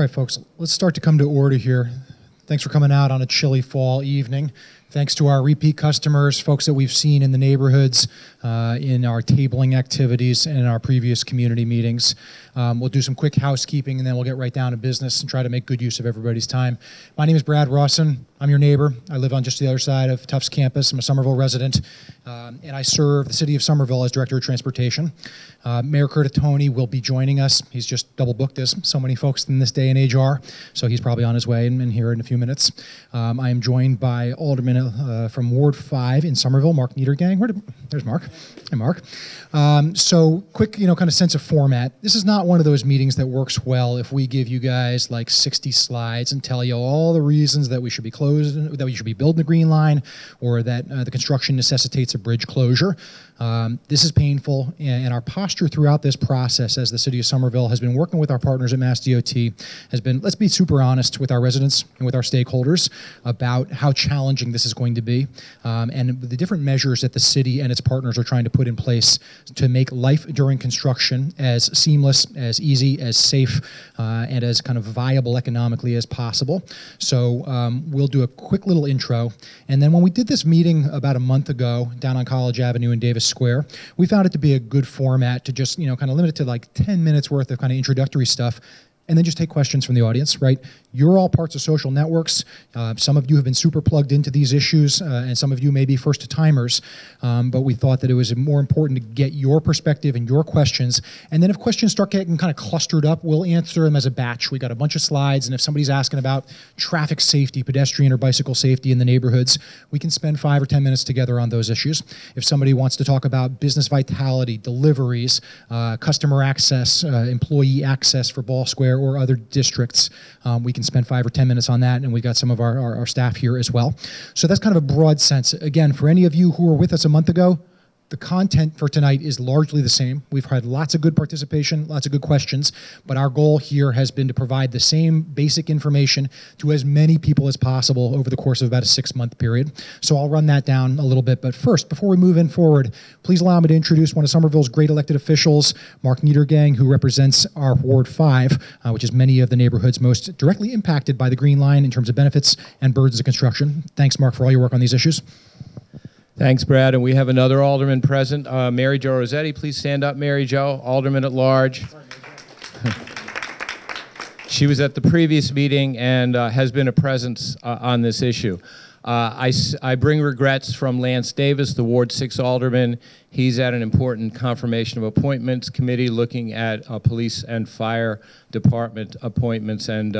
All right, folks, let's start to come to order here. Thanks for coming out on a chilly fall evening. Thanks to our repeat customers, folks that we've seen in the neighborhoods, uh, in our tabling activities, and in our previous community meetings. Um, we'll do some quick housekeeping and then we'll get right down to business and try to make good use of everybody's time. My name is Brad Rawson. I'm your neighbor. I live on just the other side of Tufts campus. I'm a Somerville resident, um, and I serve the city of Somerville as Director of Transportation. Uh, Mayor Curtatone will be joining us. He's just double booked as so many folks in this day and age are, so he's probably on his way and, here in a few minutes. Um, I am joined by Alderman uh, from Ward 5 in Somerville, Mark Niedergang. Where did, there's Mark. Hey, Mark. Um, so, quick, you know, kind of sense of format. This is not one of those meetings that works well if we give you guys like 60 slides and tell you all the reasons that we should be closed, that we should be building the green line, or that uh, the construction necessitates a bridge closure. Um, this is painful, and, our posture throughout this process as the City of Somerville has been working with our partners at Mass DOT has been, let's be super honest with our residents and with our stakeholders about how challenging this is going to be um, and the different measures that the city and its partners are trying to put in place to make life during construction as seamless, as easy, as safe, uh, and as kind of viable economically as possible. So um, we'll do a quick little intro, and then when we did this meeting about a month ago down on College Avenue in Davis Square, we found it to be a good format to just you know kind of limit it to like 10 minutes worth of kind of introductory stuff and then just take questions from the audience, right? You're all parts of social networks. Uh, some of you have been super plugged into these issues, uh, and some of you may be first timers. Um, but we thought that it was more important to get your perspective and your questions. And then if questions start getting kind of clustered up, we'll answer them as a batch. We got a bunch of slides, and if somebody's asking about traffic safety, pedestrian or bicycle safety in the neighborhoods, we can spend five or 10 minutes together on those issues. If somebody wants to talk about business vitality, deliveries, uh, customer access, uh, employee access for Ball Square or other districts, um, we can spend five or 10 minutes on that, and we've got some of our, our, our staff here as well. So that's kind of a broad sense. Again, for any of you who were with us a month ago, the content for tonight is largely the same. We've had lots of good participation, lots of good questions, but our goal here has been to provide the same basic information to as many people as possible over the course of about a six month period. So I'll run that down a little bit. But first, before we move in forward, please allow me to introduce one of Somerville's great elected officials, Mark Niedergang, who represents our Ward 5, uh, which is many of the neighborhoods most directly impacted by the Green Line in terms of benefits and burdens of construction. Thanks, Mark, for all your work on these issues. Thanks, Brad. And we have another alderman present, uh, Mary Jo Rossetti. Please stand up, Mary Jo, alderman at large. she was at the previous meeting and uh, has been a presence uh, on this issue. Uh, I, I bring regrets from Lance Davis, the Ward 6 alderman. He's at an important confirmation of appointments committee looking at uh, police and fire department appointments and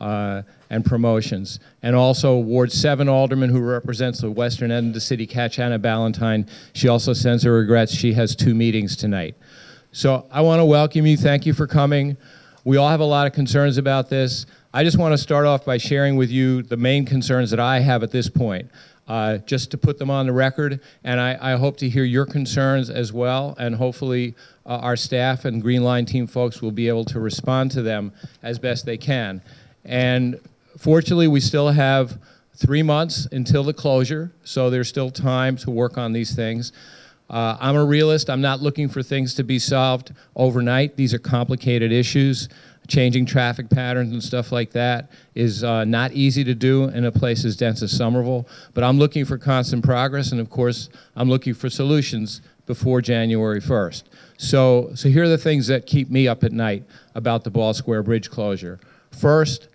uh, and promotions. And also Ward 7 Alderman who represents the western end of the city, Katjana Ballantyne. She also sends her regrets. She has two meetings tonight. So I want to welcome you. Thank you for coming. We all have a lot of concerns about this. I just want to start off by sharing with you the main concerns that I have at this point. Uh, just to put them on the record, and I, I, hope to hear your concerns as well, and hopefully uh, our staff and Green Line team folks will be able to respond to them as best they can. And fortunately, we still have three months until the closure, so there's still time to work on these things. Uh, I'm a realist. I'm not looking for things to be solved overnight. These are complicated issues. Changing traffic patterns and stuff like that is uh, not easy to do in a place as dense as Somerville. But I'm looking for constant progress, and of course, I'm looking for solutions before January 1st. So, so here are the things that keep me up at night about the Ball Square Bridge closure. First,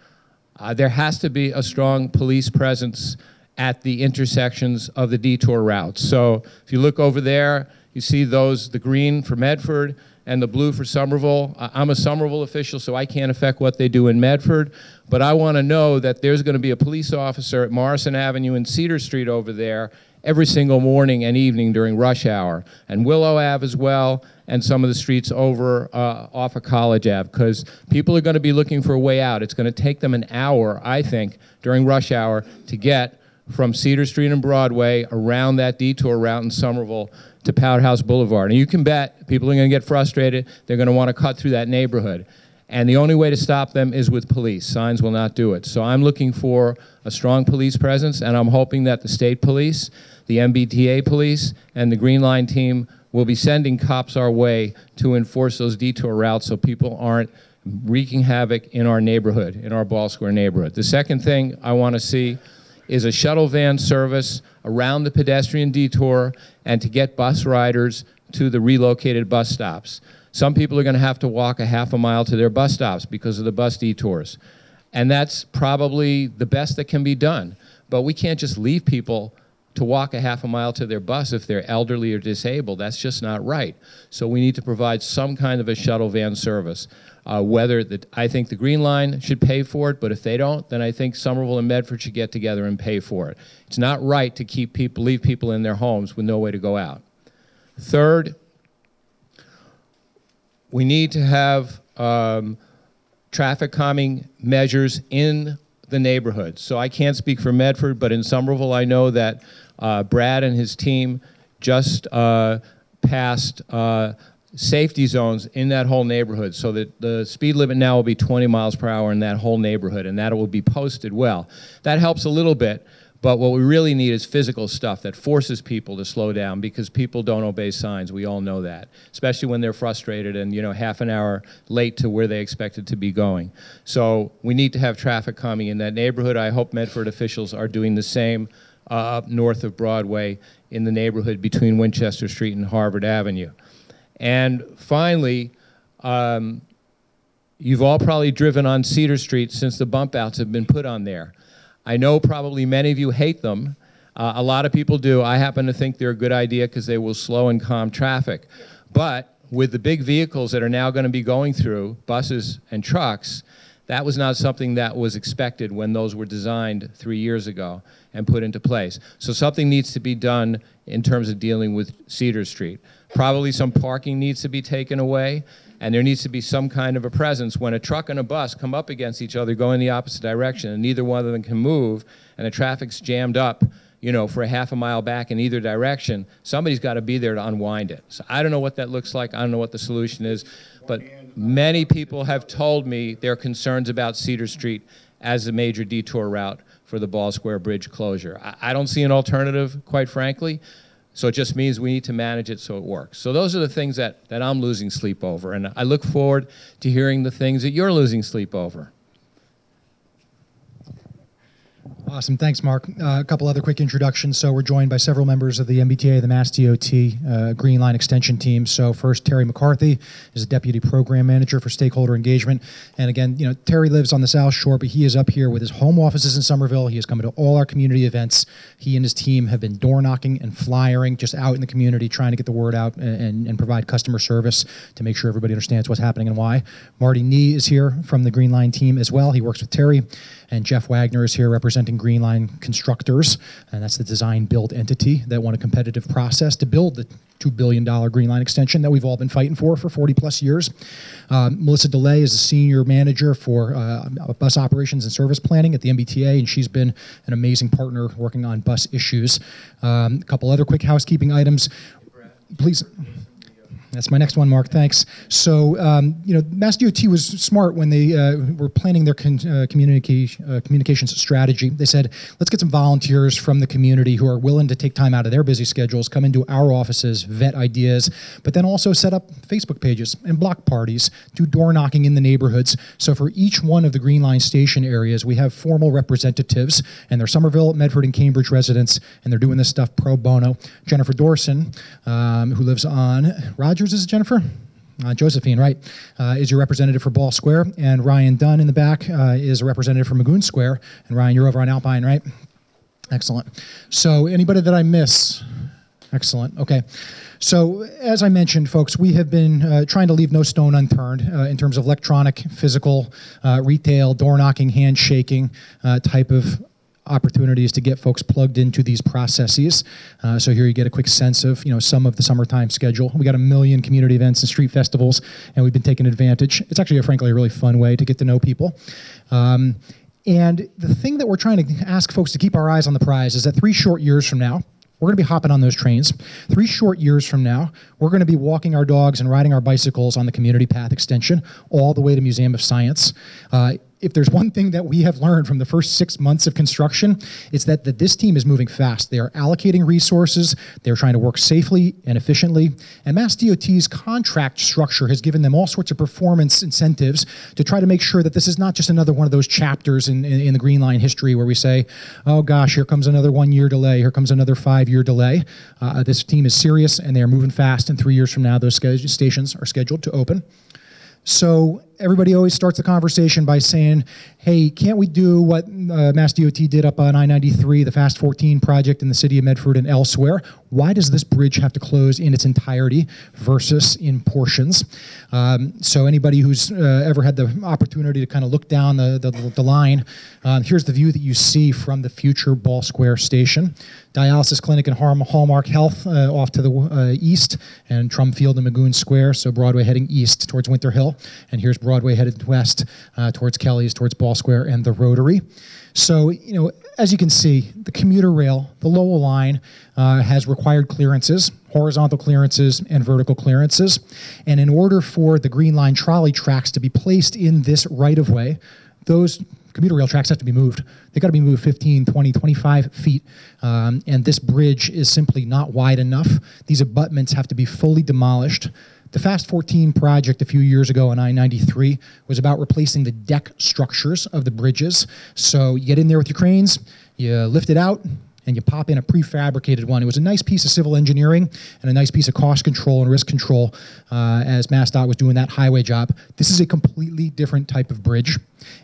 uh, there has to be a strong police presence at the intersections of the detour routes. So if you look over there, you see those, the green for Medford and the blue for Somerville. I'm a Somerville official, so I can't affect what they do in Medford, but I want to know that there's going to be a police officer at Morrison Avenue and Cedar Street over there every single morning and evening during rush hour, and Willow Ave as well, and some of the streets over uh, off of College Ave, because people are going to be looking for a way out. It's going to take them an hour, I think, during rush hour to get from Cedar Street and Broadway around that detour route in Somerville to Powder House Boulevard. And you can bet people are going to get frustrated. They're going to want to cut through that neighborhood. And the only way to stop them is with police. Signs will not do it. So I'm looking for a strong police presence, and I'm hoping that the state police, the MBTA police, and the Green Line team will be sending cops our way to enforce those detour routes so people aren't wreaking havoc in our neighborhood, in our Ball Square neighborhood. The second thing I want to see is a shuttle van service around the pedestrian detour and to get bus riders to the relocated bus stops. Some people are going to have to walk a half a mile to their bus stops because of the bus detours. And that's probably the best that can be done. But we can't just leave people to walk a half a mile to their bus if they're elderly or disabled. That's just not right. So we need to provide some kind of a shuttle van service. Uh, whether the, I think the Green Line should pay for it, but if they don't, then I think Somerville and Medford should get together and pay for it. It's not right to keep people, leave people in their homes with no way to go out. Third, we need to have um, traffic calming measures in the neighborhood. So I can't speak for Medford, but in Somerville, I know that Brad and his team just uh, passed uh, safety zones in that whole neighborhood so that the speed limit now will be 20 miles per hour in that whole neighborhood and that will be posted well. That helps a little bit, but what we really need is physical stuff that forces people to slow down because people don't obey signs. We all know that, especially when they're frustrated and you know half an hour late to where they expected to be going. So we need to have traffic calming in that neighborhood. I hope Medford officials are doing the same uh, up north of Broadway in the neighborhood between Winchester Street and Harvard Avenue. And finally, um, you've all probably driven on Cedar Street since the bump outs have been put on there. I know probably many of you hate them. Uh, a lot of people do. I happen to think they're a good idea because they will slow and calm traffic. But with the big vehicles that are now going to be going through, buses and trucks, that was not something that was expected when those were designed three years ago and put into place. So something needs to be done in terms of dealing with Cedar Street. Probably some parking needs to be taken away and there needs to be some kind of a presence when a truck and a bus come up against each other going the opposite direction and neither one of them can move and the traffic's jammed up you know for a half a mile back in either direction somebody's got to be there to unwind it so i don't know what that looks like i don't know what the solution is but many people have told me their concerns about cedar street as a major detour route for the ball square bridge closure I, I don't see an alternative quite frankly so it just means we need to manage it so it works. So those are the things that, that I'm losing sleep over. And I look forward to hearing the things that you're losing sleep over. Awesome. Thanks, Mark. Uh, a couple other quick introductions. So we're joined by several members of the MBTA, the Mass DOT uh, Green Line Extension team. So first, Terry McCarthy is a Deputy Program Manager for Stakeholder Engagement. And again, you know, Terry lives on the South Shore, but he is up here with his home offices in Somerville. He is coming to all our community events. He and his team have been door knocking and flyering just out in the community, trying to get the word out and, and provide customer service to make sure everybody understands what's happening and why. Marty Nee is here from the Green Line team as well. He works with Terry. And Jeff Wagner is here representing Greenline Constructors, and that's the design build entity that won a competitive process to build the $2 billion Greenline extension that we've all been fighting for for 40 plus years. Um, Melissa Dullea is a senior manager for uh, bus operations and service planning at the MBTA, and she's been an amazing partner working on bus issues. Um, a couple other quick housekeeping items. Please. That's my next one, Mark. Thanks. So, um, you know, Mass DOT was smart when they uh, were planning their con- uh, communication uh, communications strategy. They said, let's get some volunteers from the community who are willing to take time out of their busy schedules, come into our offices, vet ideas, but then also set up Facebook pages and block parties, do door knocking in the neighborhoods. So, for each one of the Green Line station areas, we have formal representatives, and they're Somerville, Medford, and Cambridge residents, and they're doing this stuff pro bono. Jennifer Dorson, um, who lives on Roger is Jennifer? Uh, Josephine, right, uh, is your representative for Ball Square, and Ryan Dunn in the back uh, is a representative for Magoun Square. And Ryan, you're over on Alpine, right? Excellent. So, anybody that I miss? Excellent. Okay. So, as I mentioned, folks, we have been uh, trying to leave no stone unturned uh, in terms of electronic, physical, uh, retail, door knocking, handshaking uh, type of opportunities to get folks plugged into these processes. Uh, so here you get a quick sense of you know some of the summertime schedule. We got a million community events and street festivals, and we've been taking advantage. It's actually, a, frankly, a really fun way to get to know people. Um, and the thing that we're trying to ask folks to keep our eyes on the prize is that three short years from now, we're going to be hopping on those trains. Three short years from now, we're going to be walking our dogs and riding our bicycles on the community path extension all the way to Museum of Science. Uh, if there's one thing that we have learned from the first six months of construction, it's that, that this team is moving fast. They are allocating resources, they're trying to work safely and efficiently, and Mass DOT's contract structure has given them all sorts of performance incentives to try to make sure that this is not just another one of those chapters in, in, in the Green Line history where we say, oh gosh, here comes another one year delay, here comes another five year delay. Uh, this team is serious and they are moving fast, and three years from now, those stations are scheduled to open. So everybody always starts the conversation by saying, hey, can't we do what uh, Mass DOT did up on I-93, the Fast 14 project in the city of Medford and elsewhere? Why does this bridge have to close in its entirety versus in portions? Um, so anybody who's uh, ever had the opportunity to kind of look down the, the, the line, uh, here's the view that you see from the future Ball Square station. Dialysis clinic and Hallmark Health uh, off to the uh, east, and Trum Field and Magoun Square, so Broadway heading east towards Winter Hill. And here's Broadway headed west uh, towards Kelly's, towards Ball Square and the Rotary. So, you know, as you can see, the commuter rail, the Lowell line, uh, has required clearances, horizontal clearances and vertical clearances. And in order for the Green Line trolley tracks to be placed in this right of way, those commuter rail tracks have to be moved. They got to be moved 15, 20, 25 feet. Um, and this bridge is simply not wide enough. These abutments have to be fully demolished. The Fast 14 project a few years ago on I-93 was about replacing the deck structures of the bridges. So you get in there with your cranes, you lift it out, and you pop in a prefabricated one. It was a nice piece of civil engineering and a nice piece of cost control and risk control uh, as MassDOT was doing that highway job. This is a completely different type of bridge,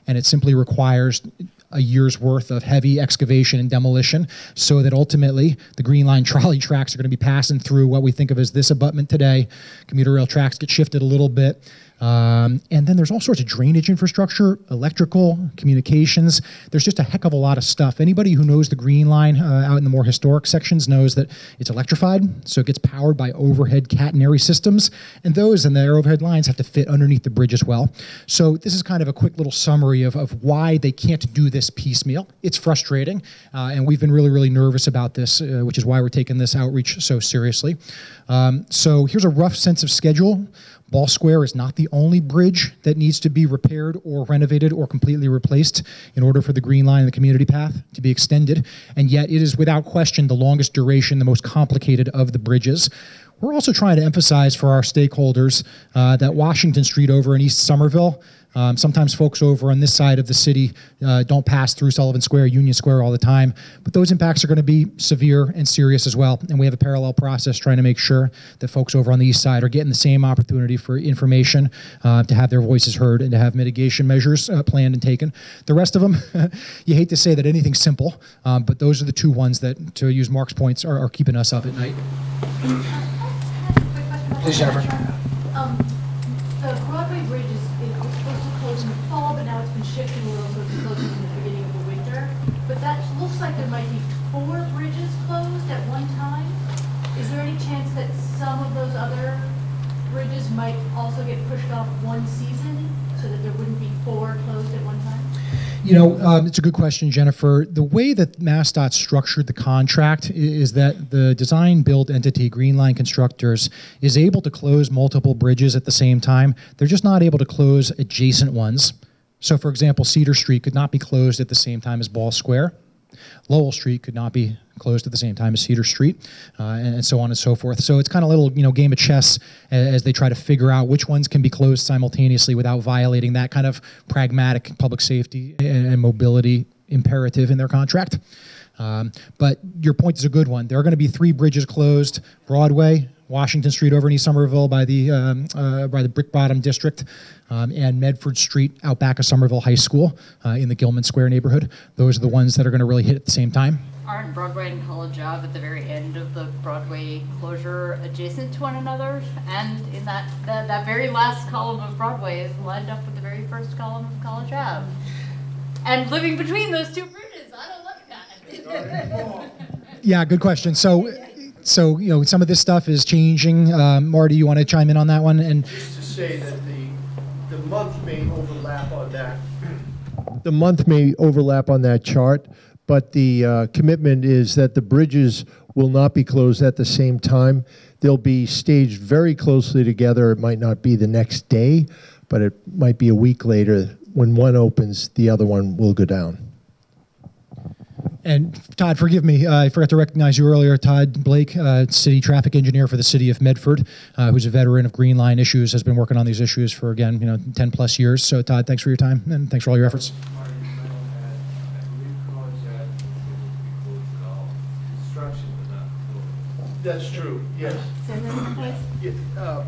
and it simply requires a year's worth of heavy excavation and demolition so that ultimately the Green Line trolley tracks are going to be passing through what we think of as this abutment today. Commuter rail tracks get shifted a little bit. Um, and then there's all sorts of drainage infrastructure, electrical, communications. There's just a heck of a lot of stuff. Anybody who knows the Green Line uh, out in the more historic sections knows that it's electrified, so it gets powered by overhead catenary systems, and those and their overhead lines have to fit underneath the bridge as well. So this is kind of a quick little summary of, of why they can't do this piecemeal. It's frustrating, uh, and we've been really, really nervous about this, uh, which is why we're taking this outreach so seriously. Um, so here's a rough sense of schedule. Ball Square is not the only bridge that needs to be repaired or renovated or completely replaced in order for the Green Line and the community path to be extended, and yet it is without question the longest duration, the most complicated of the bridges. We're also trying to emphasize for our stakeholders uh, that Washington Street over in East Somerville um, sometimes folks over on this side of the city uh, don't pass through Sullivan Square, Union Square all the time, but those impacts are going to be severe and serious as well. And we have a parallel process trying to make sure that folks over on the east side are getting the same opportunity for information, uh, to have their voices heard, and to have mitigation measures uh, planned and taken. The rest of them, you hate to say that anything's simple, um, but those are the two ones that, to use Mark's points, are, are keeping us up at night. Please, Jennifer. Um, like there might be four bridges closed at one time. Is there any chance that some of those other bridges might also get pushed off one season so that there wouldn't be four closed at one time? You know, um, it's a good question, Jennifer. The way that MassDOT structured the contract is that the design build entity, Greenline Constructors, is able to close multiple bridges at the same time. They're just not able to close adjacent ones. So, for example, Cedar Street could not be closed at the same time as Ball Square. Lowell Street could not be closed at the same time as Cedar Street, uh, and, and, so on and so forth. So it's kind of a little, you know, game of chess as, as they try to figure out which ones can be closed simultaneously without violating that kind of pragmatic public safety and, and mobility imperative in their contract. Um, but your point is a good one. There are going to be three bridges closed: Broadway, Washington Street over in East Somerville by the um, uh, by the Brick Bottom District, um, and Medford Street out back of Somerville High School uh, in the Gilman Square neighborhood. Those are the ones that are going to really hit at the same time. Aren't Broadway and College Ave at the very end of the Broadway closure adjacent to one another? And in that, that, that very last column of Broadway is lined up with the very first column of College Ave. And living between those two bridges, I don't that. Yeah, good question. So so you know some of this stuff is changing. Um, Marty, you want to chime in on that one? And just to say that the the month may overlap on that. The month may overlap on that chart, but the uh, commitment is that the bridges will not be closed at the same time. They'll be staged very closely together. It might not be the next day, but it might be a week later when one opens, the other one will go down. And Todd, forgive me, uh, I forgot to recognize you earlier. Todd Blake, uh, city traffic engineer for the city of Medford, uh, who's a veteran of Green Line issues, has been working on these issues for again, you know, 10 plus years. So, Todd, thanks for your time and thanks for all your efforts. Marty Meadow had, I believe College Ave is closed now. Construction but not closed. That's true, yes. uh,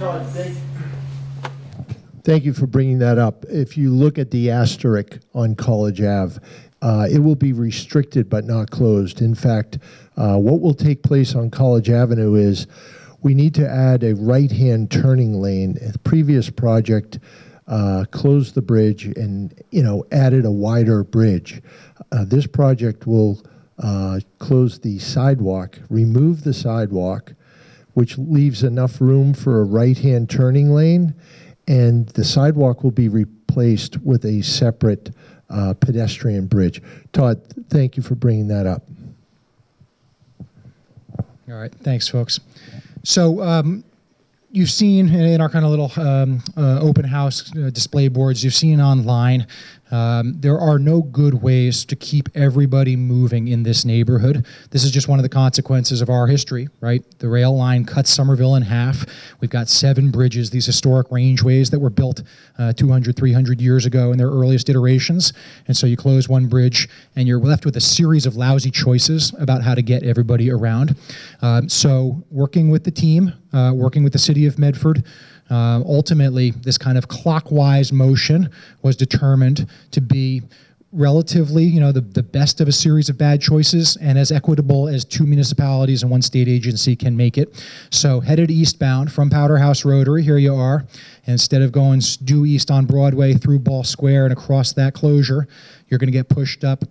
Todd, thank, thank you for bringing that up. If you look at the asterisk on College Ave, uh, it will be restricted but not closed. In fact, uh, what will take place on College Avenue is we need to add a right-hand turning lane. The previous project uh, closed the bridge and you know added a wider bridge. Uh, this project will uh, close the sidewalk, remove the sidewalk, which leaves enough room for a right-hand turning lane, and the sidewalk will be replaced with a separate uh, pedestrian bridge. Todd, thank you for bringing that up. All right, thanks, folks. So, um, you've seen in our kind of little um, uh, open house uh, display boards, you've seen online, um, there are no good ways to keep everybody moving in this neighborhood. This is just one of the consequences of our history, right? The rail line cuts Somerville in half. We've got seven bridges, these historic rangeways that were built uh, 200, 300 years ago in their earliest iterations. And so you close one bridge and you're left with a series of lousy choices about how to get everybody around. Um, so working with the team, uh, working with the city of Medford, uh, ultimately, this kind of clockwise motion was determined to be relatively, you know, the, the best of a series of bad choices and as equitable as two municipalities and one state agency can make it. So headed eastbound from Powderhouse Rotary, here you are. Instead of going due east on Broadway through Ball Square and across that closure, you're going to get pushed up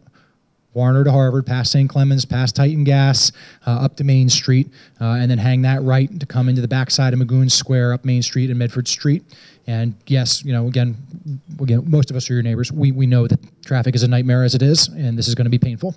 Warner to Harvard, past St. Clemens, past Titan Gas, uh, up to Main Street, uh, and then hang that right to come into the backside of Magoun Square, up Main Street and Medford Street. And yes, you know, again, again, most of us are your neighbors. We, we know that traffic is a nightmare as it is, and this is going to be painful.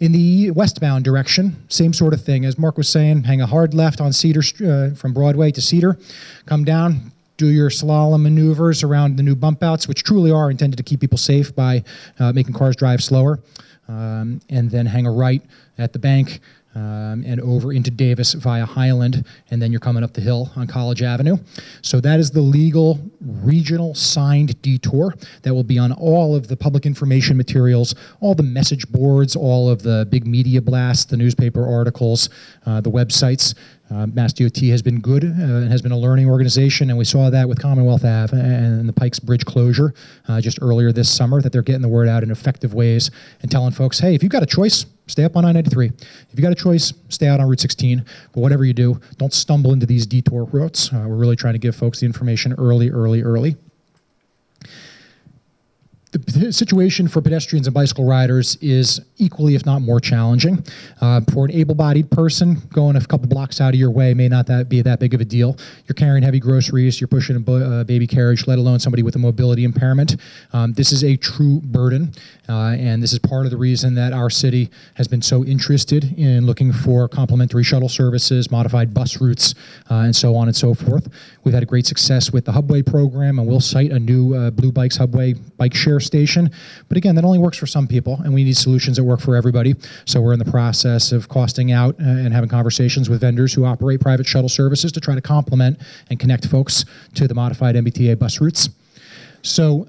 In the westbound direction, same sort of thing. As Mark was saying, hang a hard left on Cedar uh, from Broadway to Cedar, come down, do your slalom maneuvers around the new bump outs, which truly are intended to keep people safe by uh, making cars drive slower um, and then hang a right at the bank um, and over into Davis via Highland, and then you're coming up the hill on College Avenue. So that is the legal regional signed detour that will be on all of the public information materials, all the message boards, all of the big media blasts, the newspaper articles, uh, the websites. Uh, Mass DOT has been good uh, and has been a learning organization, and we saw that with Commonwealth Ave and the Pikes Bridge closure uh, just earlier this summer. That they're getting the word out in effective ways and telling folks, "Hey, if you've got a choice, stay up on I-93. If you've got a choice, stay out on Route 16. But whatever you do, don't stumble into these detour routes. Uh, we're really trying to give folks the information early, early, early the situation for pedestrians and bicycle riders is equally, if not more challenging. Uh, for an able-bodied person, going a couple blocks out of your way may not that be that big of a deal. You're carrying heavy groceries, you're pushing a uh, baby carriage, let alone somebody with a mobility impairment. Um, this is a true burden, uh, and this is part of the reason that our city has been so interested in looking for complementary shuttle services, modified bus routes, uh, and so on and so forth. We've had a great success with the Hubway program, and we'll cite a new uh, Blue Bikes Hubway bike share station. But again, that only works for some people, and we need solutions that work for everybody. So we're in the process of costing out uh, and having conversations with vendors who operate private shuttle services to try to complement and connect folks to the modified MBTA bus routes. So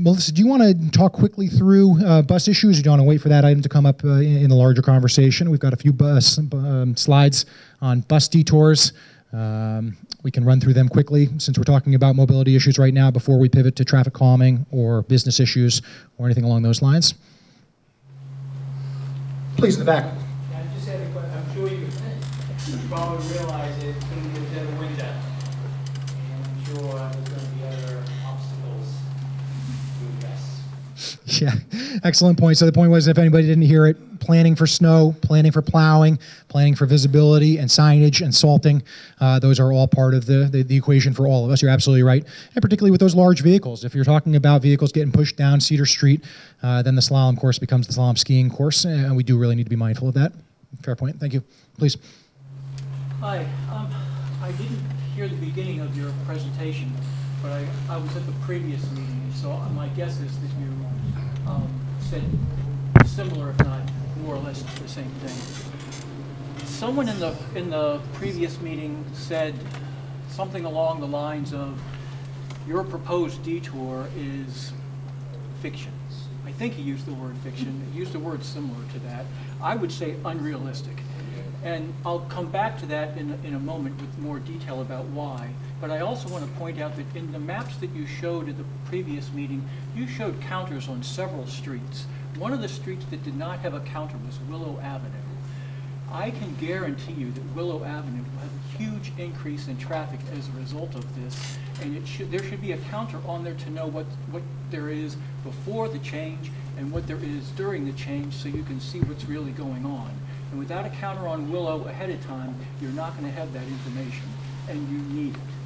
Melissa, do you want to talk quickly through uh, bus issues? Or do you want to wait for that item to come up uh, in, the larger conversation? We've got a few bus um, slides on bus detours. Um, we can run through them quickly since we're talking about mobility issues right now before we pivot to traffic calming or business issues or anything along those lines. Please, in the back. I just had a question. I'm sure you probably realize it's going to be a dead winter. And I'm sure there's going to be other obstacles to address. Yeah, excellent point. So the point was, if anybody didn't hear it, planning for snow, planning for plowing, planning for visibility and signage and salting. Uh, those are all part of the, the, the, equation for all of us. You're absolutely right. And particularly with those large vehicles. If you're talking about vehicles getting pushed down Cedar Street, uh, then the slalom course becomes the slalom skiing course. And we do really need to be mindful of that. Fair point. Thank you. Please. Hi. Um, I didn't hear the beginning of your presentation. but I, I was at the previous meeting, so my guess is that you um, said similar, if not more or less the same thing. Someone in the, in the previous meeting said something along the lines of, your proposed detour is fiction. I think he used the word fiction, he used a word similar to that. I would say unrealistic. And I'll come back to that in, a- in a moment with more detail about why. But I also want to point out that in the maps that you showed at the previous meeting, you showed counters on several streets. One of the streets that did not have a counter was Willow Avenue. I can guarantee you that Willow Avenue will have a huge increase in traffic as a result of this. And it should, there should be a counter on there to know what, what there is before the change and what there is during the change so you can see what's really going on. And without a counter on Willow ahead of time, you're not gonna have that information, and you need it.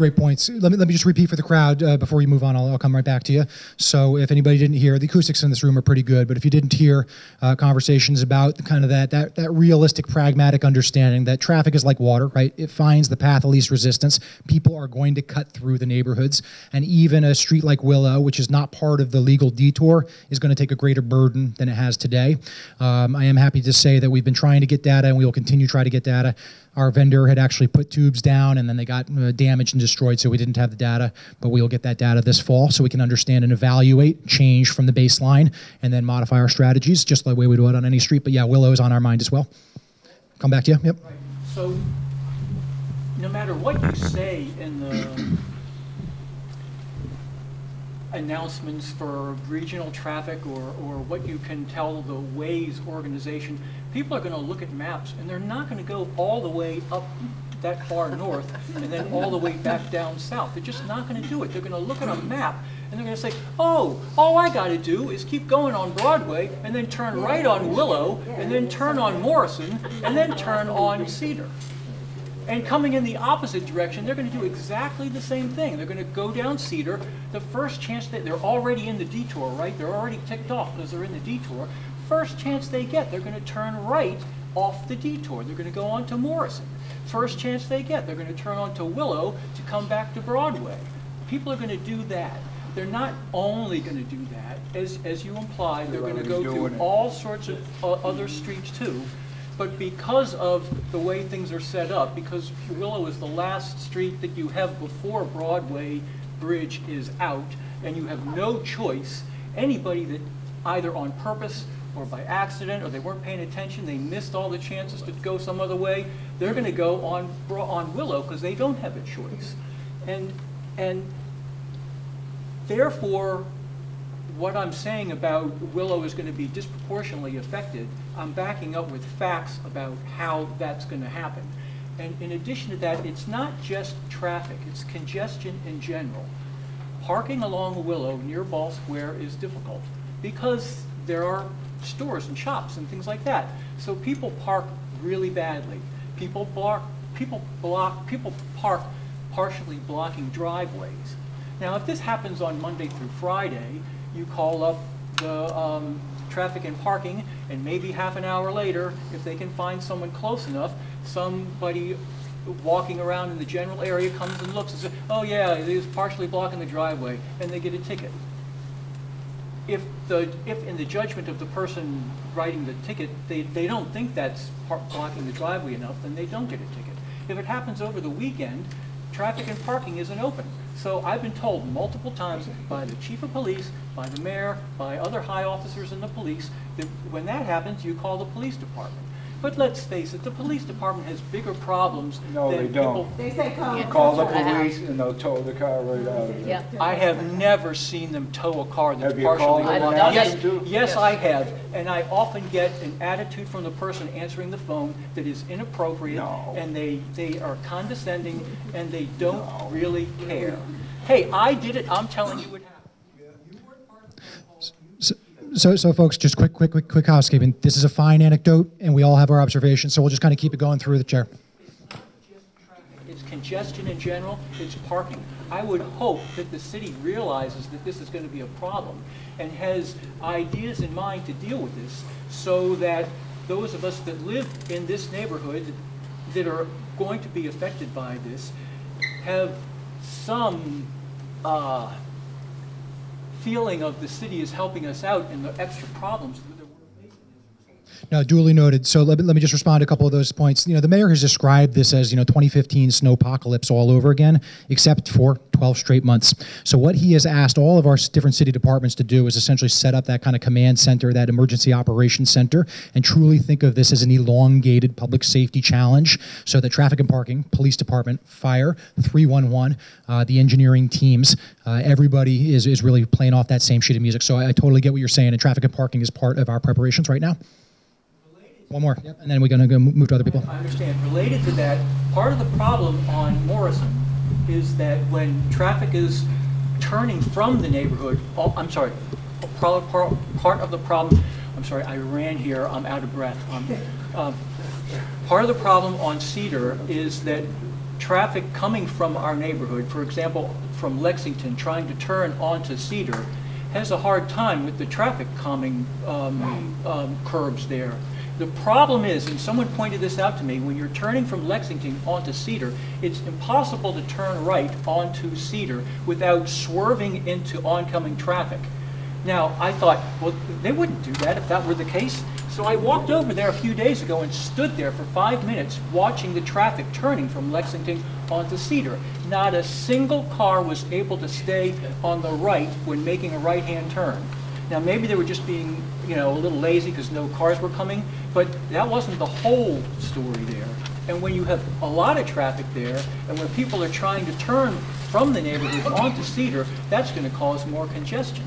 Great points. Let me, let me just repeat for the crowd uh, before you move on. I'll, I'll come right back to you. So, if anybody didn't hear, the acoustics in this room are pretty good. But if you didn't hear uh, conversations about kind of that, that that realistic, pragmatic understanding that traffic is like water, right? It finds the path of least resistance. People are going to cut through the neighborhoods, and even a street like Willow, which is not part of the legal detour, is going to take a greater burden than it has today. Um, I am happy to say that we've been trying to get data, and we will continue to try to get data our vendor had actually put tubes down and then they got uh, damaged and destroyed so we didn't have the data but we'll get that data this fall so we can understand and evaluate change from the baseline and then modify our strategies just the way we do it on any street but yeah willow is on our mind as well. Come back to you yep. So, no matter what you say in the announcements for regional traffic or, or what you can tell the Waze organization, people are gonna look at maps and they're not gonna go all the way up that far north and then all the way back down south. They're just not gonna do it. They're gonna look at a map and they're gonna say, oh, all I gotta do is keep going on Broadway and then turn right on Willow and then turn on Morrison and then turn on Cedar. And coming in the opposite direction, they're going to do exactly the same thing. They're going to go down Cedar. The first chance that they're already in the detour, right? They're already ticked off because they're in the detour. First chance they get, they're going to turn right off the detour. They're going to go on to Morrison. First chance they get, they're going to turn on to Willow to come back to Broadway. People are going to do that. They're not only going to do that, as, as you implied, they're going to go through all sorts of uh, other streets too. But because of the way things are set up, because Willow is the last street that you have before Broadway Bridge is out, and you have no choice, anybody that either on purpose or by accident, or they weren't paying attention, they missed all the chances to go some other way, they're gonna go on, on Willow, because they don't have a choice. And, and Therefore, what I'm saying about Willow is going to be disproportionately affected, I'm backing up with facts about how that's going to happen. And in addition to that, it's not just traffic, it's congestion in general. Parking along Willow near Ball Square is difficult because there are stores and shops and things like that. So people park really badly. People block, people block, people park partially blocking driveways. Now, if this happens on Monday through Friday, you call up the um, traffic and parking, and maybe half an hour later, if they can find someone close enough, somebody walking around in the general area comes and looks and says, oh yeah, it is partially blocking the driveway, and they get a ticket. If the, if in the judgment of the person writing the ticket, they, they don't think that's blocking the driveway enough, then they don't get a ticket. If it happens over the weekend, traffic and parking isn't open. So I've been told multiple times by the chief of police, by the mayor, by other high officers in the police, that when that happens, you call the police department. But let's face it, the police department has bigger problems No, than they don't. people. They say come. Call the police and they'll tow the car right out of Yeah. there. I have never seen them tow a car that's Have you partially called them blocked. and asked Yes, them to? yes, I have, and I often get an attitude from the person answering the phone that is inappropriate, No. and they, they are condescending, and they don't really care. Hey, I did it, I'm telling you it happened. So, so, folks, just quick, quick, quick, quick housekeeping. This is a fine anecdote, and we all have our observations, so we'll just kind of keep it going through the chair. It's congestion in general, it's parking. I would hope that the city realizes that this is going to be a problem and has ideas in mind to deal with this so that those of us that live in this neighborhood that are going to be affected by this have some uh, feeling of the city is helping us out in the extra problems. No, duly noted. So let me, let me just respond to a couple of those points. You know, the mayor has described this as, you know, 2015 snow apocalypse all over again, except for 12 straight months. So what he has asked all of our different city departments to do is essentially set up that kind of command center, that emergency operations center, and truly think of this as an elongated public safety challenge so that traffic and parking, police department, fire, 311, uh, the engineering teams, uh, everybody is, is really playing off that same sheet of music. So I, I totally get what you're saying, and traffic and parking is part of our preparations right now. One more, and then we're going to go move to other people. I understand. Related to that, part of the problem on Morrison is that when traffic is turning from the neighborhood, oh, I'm sorry, part of the problem, I'm sorry, I ran here, I'm out of breath. Um, um, Part of the problem on Cedar is that traffic coming from our neighborhood, for example, from Lexington, trying to turn onto Cedar, has a hard time with the traffic calming um, um, curbs there. The problem is, and someone pointed this out to me, when you're turning from Lexington onto Cedar, it's impossible to turn right onto Cedar without swerving into oncoming traffic. Now, I thought, well, they wouldn't do that if that were the case. So I walked over there a few days ago and stood there for five minutes watching the traffic turning from Lexington onto Cedar. Not a single car was able to stay on the right when making a right-hand turn. Now, maybe they were just being, you know, a little lazy because no cars were coming, but that wasn't the whole story there. And when you have a lot of traffic there, and when people are trying to turn from the neighborhood onto Cedar, that's going to cause more congestion.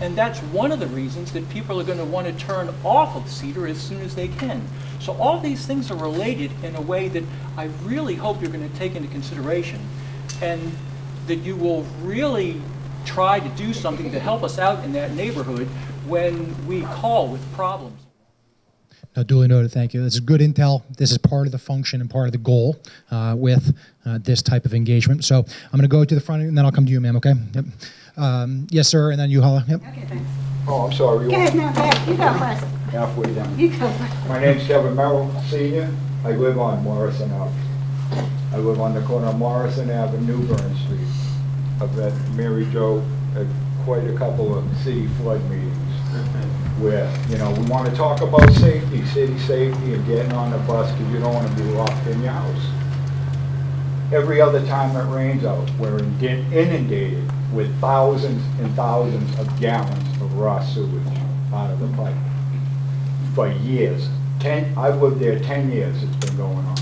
And that's one of the reasons that people are going to want to turn off of Cedar as soon as they can. So all these things are related in a way that I really hope you're going to take into consideration. And that you will really try to do something to help us out in that neighborhood when we call with problems. No, duly noted. Thank you. This is good intel. This is part of the function and part of the goal uh, with uh, this type of engagement. So I'm going to go to the front and then I'll come to you, ma'am. Okay? Yep. Um, yes, sir. And then you, Hala. Yep. Okay, thanks. Oh, I'm sorry. Go ahead, no, go. You go first. Halfway down. You go first. My name's Kevin Merrill, Senior. I live on Morrison Ave. I live on the corner of Morrison Ave and Newburn Street. I've met Mary Jo at quite a couple of city flood meetings where, you know, we want to talk about safety, city safety and getting on the bus because you don't want to be locked in your house. Every other time it rains out, we're inundated with thousands and thousands of gallons of raw sewage out of the pipe for years. Ten, I've lived there ten years it's been going on.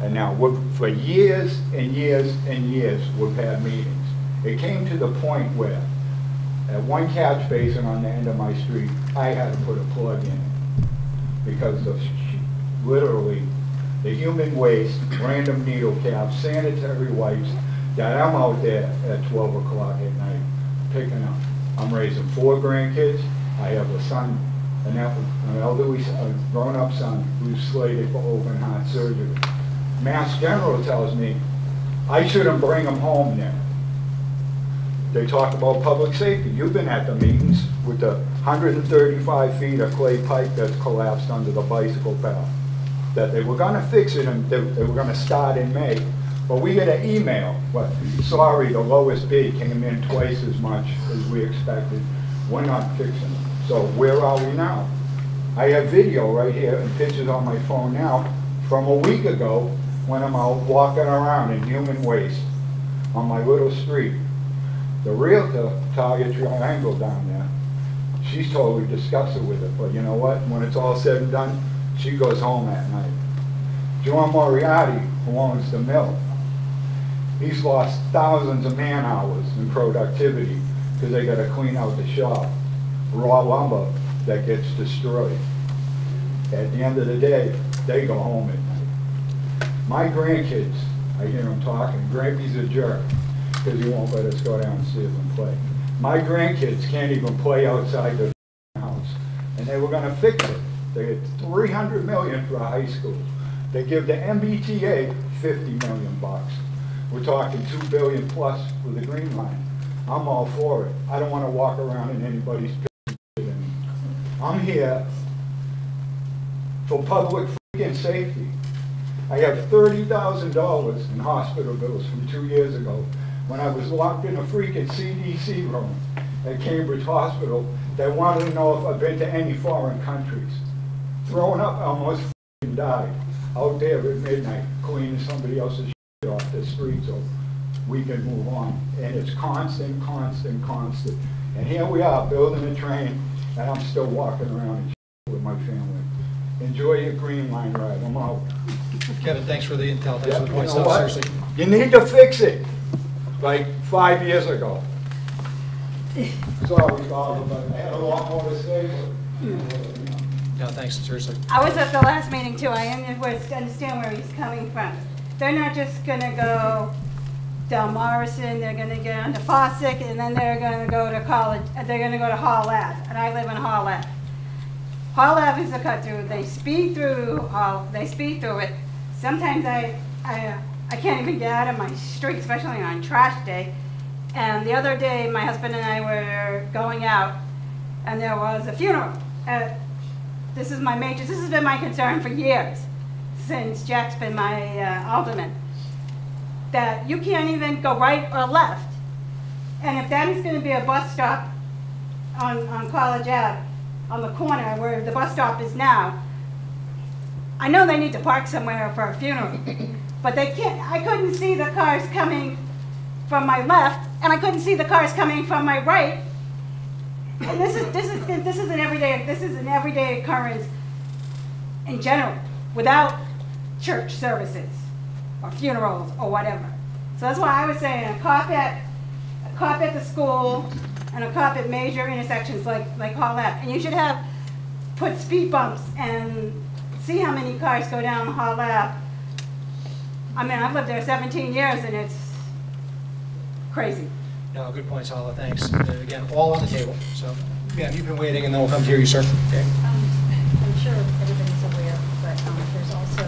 And now, for years and years and years, we've had meetings. It came to the point where, at one catch basin on the end of my street, I had to put a plug in. Because of, literally, the human waste, random needle caps, sanitary wipes, that I'm out there at twelve o'clock at night picking up. I'm raising four grandkids. I have a son, an elderly, grown-up son who's slated for open heart surgery. Mass General tells me I shouldn't bring him home now. They talk about public safety. You've been at the meetings with the 135 feet of clay pipe that's collapsed under the bicycle path. That they were gonna fix it and they, they were gonna start in May. But we get an email, but sorry, the lowest bid came in twice as much as we expected. We're not fixing it. So where are we now? I have video right here and pictures on my phone now from a week ago when I'm out walking around in human waste on my little street. The realtor, Target Triangle down there, she's totally disgusted with it, but you know what? When it's all said and done, she goes home at night. John Moriarty, who owns the mill, he's lost thousands of man hours in productivity because they gotta clean out the shop. Raw lumber that gets destroyed. At the end of the day, they go home at night. My grandkids, I hear them talking, Grampy's a jerk, because he won't let us go down and see them play. My grandkids can't even play outside their house, and they were gonna fix it. They three hundred million for a high school. They give the MBTA fifty million bucks. We're talking two billion plus for the green line. I'm all for it. I don't wanna walk around in anybody's I'm here for public freaking safety. I have thirty thousand dollars in hospital bills from two years ago when I was locked in a freaking CDC room at Cambridge Hospital, they wanted to know if I've been to any foreign countries. Thrown up, I almost died out there at midnight cleaning somebody else's off the street so we can move on. And it's constant, constant, constant. And here we are building a train, and I'm still walking around and with my family. Enjoy your Green Line ride. I'm out. Kevin, thanks for the intel, thanks Yeah, for the you points. know No, seriously. You need to fix it, like five years ago. Sorry, Father, but I had a lot more to say, but, you know, No, thanks, seriously. I was at the last meeting too, I understand where he's coming from. They're not just gonna go down Morrison, they're gonna get onto Fosket, and then they're gonna go to college, uh, they're gonna go to Hall Ave, and I live in Hall Ave. Hall Ave is a cut through, they speed through, Hall. they speed through it. Sometimes I, I, I can't even get out of my street, especially on trash day. And the other day, my husband and I were going out, and there was a funeral. Uh, this is my major, this has been my concern for years, since Jack's been my uh, alderman, that you can't even go right or left. And if that is gonna be a bus stop on, on College Ave, on the corner where the bus stop is now, I know they need to park somewhere for a funeral, but they can't, I couldn't see the cars coming from my left, and I couldn't see the cars coming from my right, and this is, this is, this is an everyday, this is an everyday occurrence in general, without church services, or funerals, or whatever. So that's why I was saying, a cop at, a cop at the school, and a cop at major intersections like, like Hall Ave. And you should have, put speed bumps and see how many cars go down Hall Ave. I mean, I've lived there seventeen years, and it's crazy. No, good point, Sala, thanks. Uh, Again, all on the table, so, yeah, you've been waiting, and then we'll come to hear you, sir. Okay. Um, I'm sure everybody's aware, but um, there's also,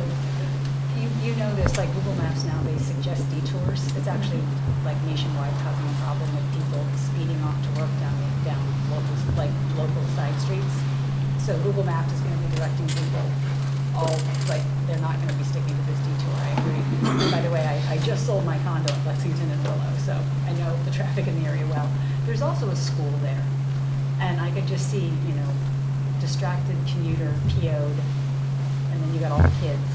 you, you know this, like Google Maps now, they suggest detours. It's actually like nationwide causing a problem with people speeding off to work down, down local, like local side streets. So Google Maps is gonna be directing people all, like, they're not gonna be sticking to this detour, I agree. By the way, I, I just sold my condo in Lexington and Willow, so I know the traffic in the area well. There's also a school there, and I could just see, you know, distracted commuter, PO'd, and then you got all the kids.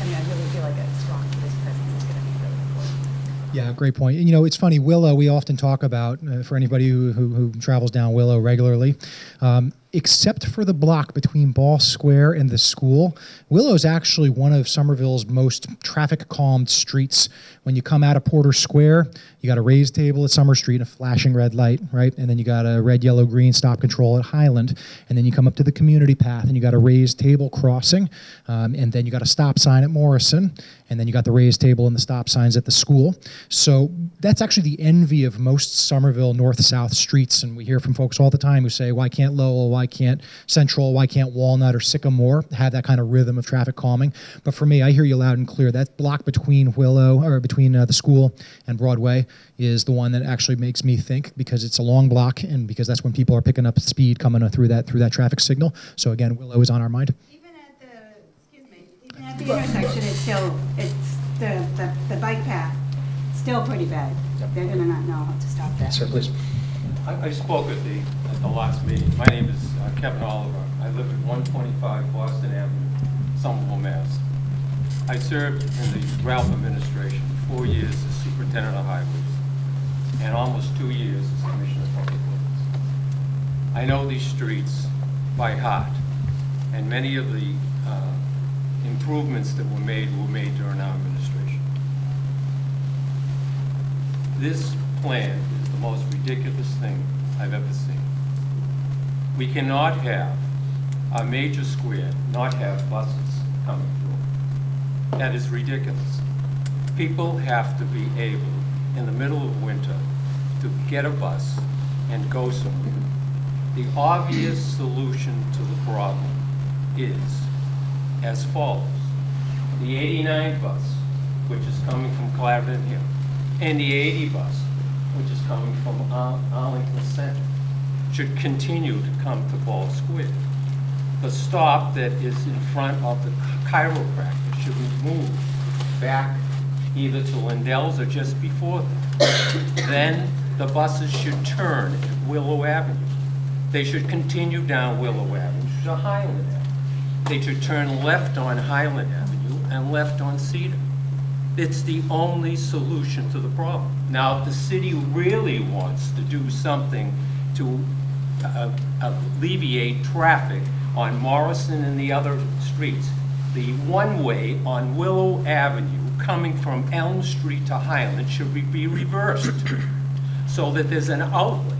I mean, I really feel like a strong presence is gonna be really important. Yeah, great point. And, You know, it's funny, Willow, we often talk about, uh, for anybody who, who, who travels down Willow regularly, um, except for the block between Ball Square and the school, Willow is actually one of Somerville's most traffic calmed streets. When you come out of Porter Square, you got a raised table at Summer Street and a flashing red light, right? And then you got a red, yellow, green stop control at Highland. And then you come up to the community path and you got a raised table crossing. Um, and then you got a stop sign at Morrison. And then you got the raised table and the stop signs at the school. So that's actually the envy of most Somerville north south streets. And we hear from folks all the time who say, why can't Lowell, why can't Central, why can't Walnut or Sycamore have that kind of rhythm of traffic calming? But for me, I hear you loud and clear. That block between Willow, or between uh, the school and Broadway, is the one that actually makes me think because it's a long block and because that's when people are picking up speed coming uh, through that through that traffic signal. So again, Willow is on our mind. Even at the, excuse me, even at the intersection, it's still, it's the, the, the bike path, still pretty bad. They're gonna not know how to stop that. Sir, please. I, I spoke at the, at the last meeting. My name is uh, Kevin Oliver. I live at 125 Boston Avenue, Somerville, Mass. I served in the Ralph administration, four years as superintendent of highways, and almost two years as commissioner of public works. I know these streets by heart, and many of the uh, improvements that were made were made during our administration. This plan is the most ridiculous thing I've ever seen. We cannot have a major square not have buses coming through. That is ridiculous. People have to be able, in the middle of winter, to get a bus and go somewhere. The obvious solution to the problem is as follows. The 89 bus, which is coming from Clarendon Hill, and the 80 bus, which is coming from Ar- Arlington Center, should continue to come to Ball Square. The stop that is in front of the chiropractor should be moved back either to Lyndell's or just before that. then the buses should turn at Willow Avenue. They should continue down Willow Avenue to Highland. They should turn left on Highland Avenue and left on Cedar. It's the only solution to the problem. Now, if the city really wants to do something to uh, alleviate traffic on Morrison and the other streets, the one-way on Willow Avenue coming from Elm Street to Highland should be- be reversed so that there's an outlay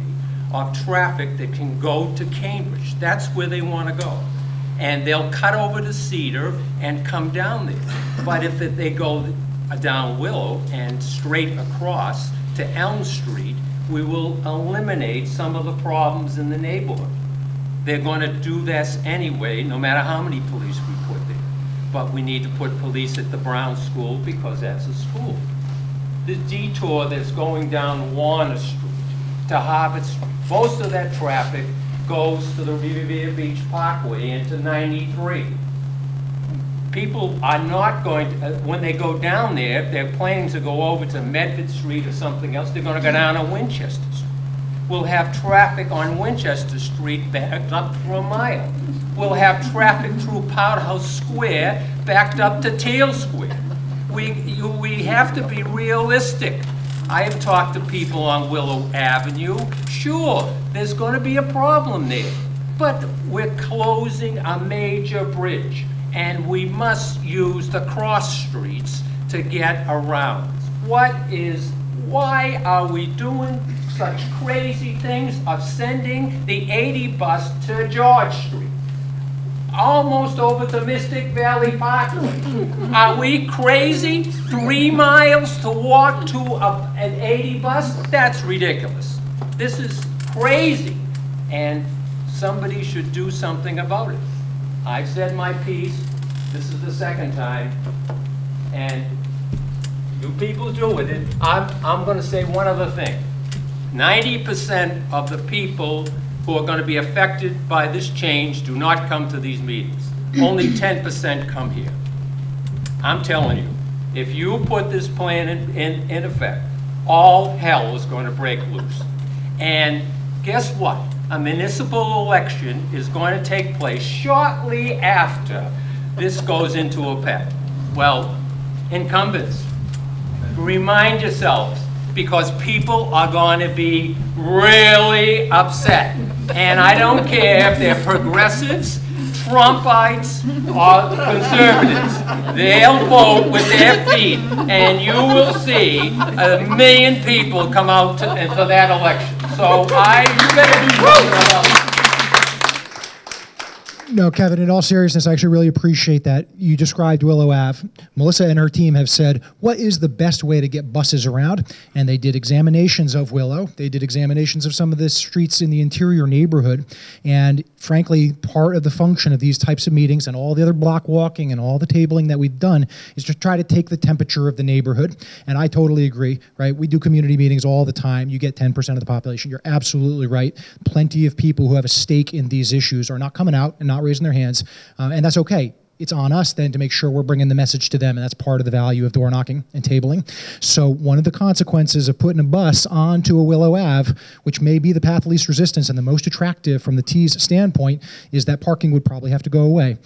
of traffic that can go to Cambridge. That's where they want to go. And they'll cut over to Cedar and come down there. But if they go down Willow and straight across to Elm Street, we will eliminate some of the problems in the neighborhood. They're going to do this anyway, no matter how many police we put there. But we need to put police at the Brown School because that's a school. The detour that's going down Warner Street to Harvard Street, most of that traffic goes to the Revere Beach Parkway into 93. People are not going to, uh, when they go down there, if they're planning to go over to Medford Street or something else, they're gonna go down to Winchester Street. We'll have traffic on Winchester Street backed up for a mile. We'll have traffic through Powderhouse Square backed up to Teele Square. We, you, we have to be realistic. I have talked to people on Willow Avenue. Sure, there's gonna be a problem there. But we're closing a major bridge, and we must use the cross streets to get around. What is, why are we doing such crazy things of sending the 80 bus to George Street? Almost over to Mystic Valley Parkway. Are we crazy? Three miles to walk to a- an 80 bus? That's ridiculous. This is crazy, and somebody should do something about it. I've said my piece, this is the second time, and you people do with it. I'm, I'm gonna say one other thing. Ninety percent of the people who are gonna be affected by this change do not come to these meetings. Only ten percent come here. I'm telling you, if you put this plan in, in, in effect, all hell is gonna break loose. And guess what? A municipal election is going to take place shortly after this goes into effect. Well, incumbents, remind yourselves, because people are going to be really upset. And I don't care if they're progressives, Trumpites, or conservatives. They'll vote with their feet, and you will see a million people come out to, that election. So I, you better do something. No, Kevin, in all seriousness, I actually really appreciate that. You described Willow Ave. Melissa and her team have said, what is the best way to get buses around? And they did examinations of Willow. They did examinations of some of the streets in the interior neighborhood. And frankly, part of the function of these types of meetings and all the other block walking and all the tabling that we've done is to try to take the temperature of the neighborhood. And I totally agree, right? We do community meetings all the time. You get 10% of the population. You're absolutely right. Plenty of people who have a stake in these issues are not coming out and not raising their hands, uh, and that's okay. It's on us then to make sure we're bringing the message to them, and that's part of the value of door knocking and tabling. So, one of the consequences of putting a bus onto a Willow Ave, which may be the path of least resistance and the most attractive from the T's standpoint, is that parking would probably have to go away.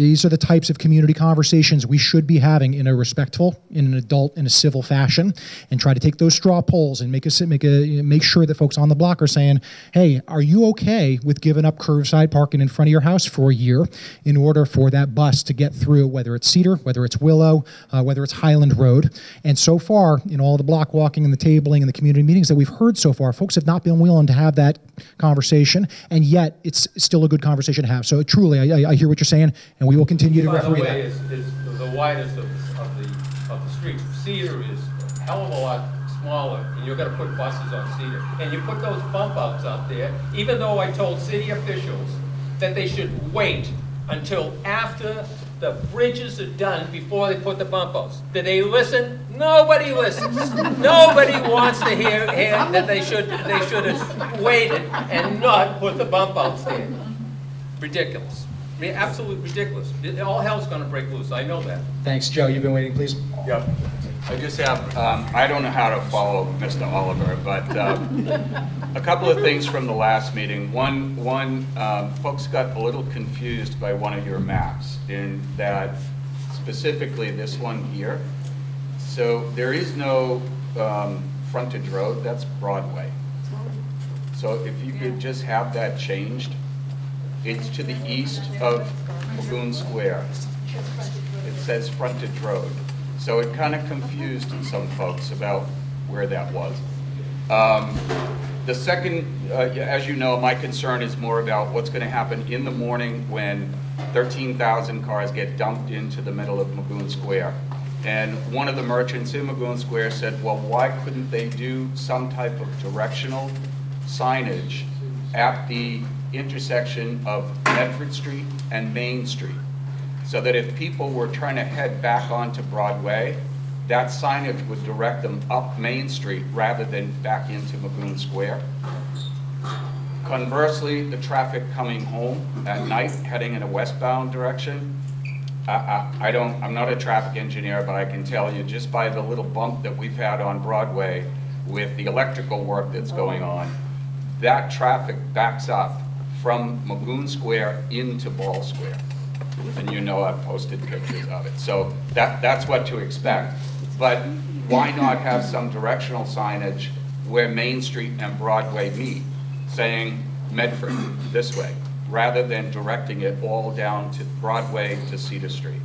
These are the types of community conversations we should be having in a respectful, in an adult, in a civil fashion, and try to take those straw polls and make us make a make sure that folks on the block are saying, "Hey, are you okay with giving up curbside parking in front of your house for a year in order for that bus to get through, whether it's Cedar, whether it's Willow, uh, whether it's Highland Road?" And so far, in all the block walking and the tabling and the community meetings that we've heard so far, folks have not been willing to have that conversation, and yet it's still a good conversation to have. So truly, I- I hear what you're saying, and we will continue to By the referee way, that. is, is the widest of, of the, of the streets. Cedar is a hell of a lot smaller, and you're gonna put buses on Cedar. And you put those bump outs out there, even though I told city officials that they should wait until after the bridges are done before they put the bump outs. Did they listen? Nobody listens. Nobody wants to hear, hear that they should, they should have waited and not put the bump outs there. Ridiculous. I mean, absolutely ridiculous. All hell's gonna break loose, I know that. Thanks, Joe. You've been waiting, please. Yep. I just have, um, I don't know how to follow Mr. Oliver, but um, a couple of things from the last meeting. One, one, um, folks got a little confused by one of your maps in that specifically this one here. So there is no um, frontage road, that's Broadway. So if you could just have that changed, it's to the east of Magoun Square. It says frontage road. So it kind of confused some folks about where that was. Um, The second, uh, as you know, my concern is more about what's going to happen in the morning when 13,000 cars get dumped into the middle of Magoun Square. And one of the merchants in Magoun Square said, well, why couldn't they do some type of directional signage at the intersection of Medford Street and Main Street? so that if people were trying to head back onto Broadway, that signage would direct them up Main Street rather than back into Magoun Square. Conversely, the traffic coming home at night, heading in a westbound direction, I, I, I don't, I'm not a traffic engineer, but I can tell you, just by the little bump that we've had on Broadway with the electrical work that's oh, going on, that traffic backs up from Magoun Square into Ball Square and you know I've posted pictures of it. So that, that's what to expect. But why not have some directional signage where Main Street and Broadway meet, saying Medford this way, rather than directing it all down to Broadway to Cedar Street?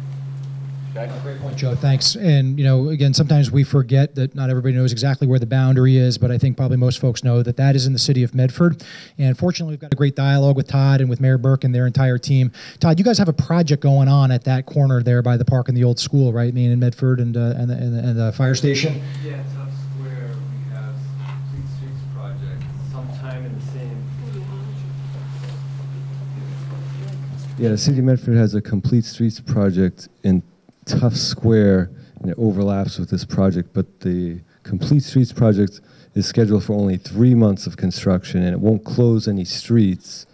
Okay? Great point, Joe. Thanks. And, you know, again, sometimes we forget that not everybody knows exactly where the boundary is, but I think probably most folks know that that is in the city of Medford. And fortunately, we've got a great dialogue with Todd and with Mayor Burke and their entire team. Todd, you guys have a project going on at that corner there by the park and the old school, right? Main and Medford and, uh, and, the, and, the, and the fire station? Yeah, Tufts Square, we have Complete Streets project sometime in the same. Yeah, the city of Medford has a complete streets project in Tufts Square, and it overlaps with this project, but the complete streets project is scheduled for only three months of construction, and it won't close any streets.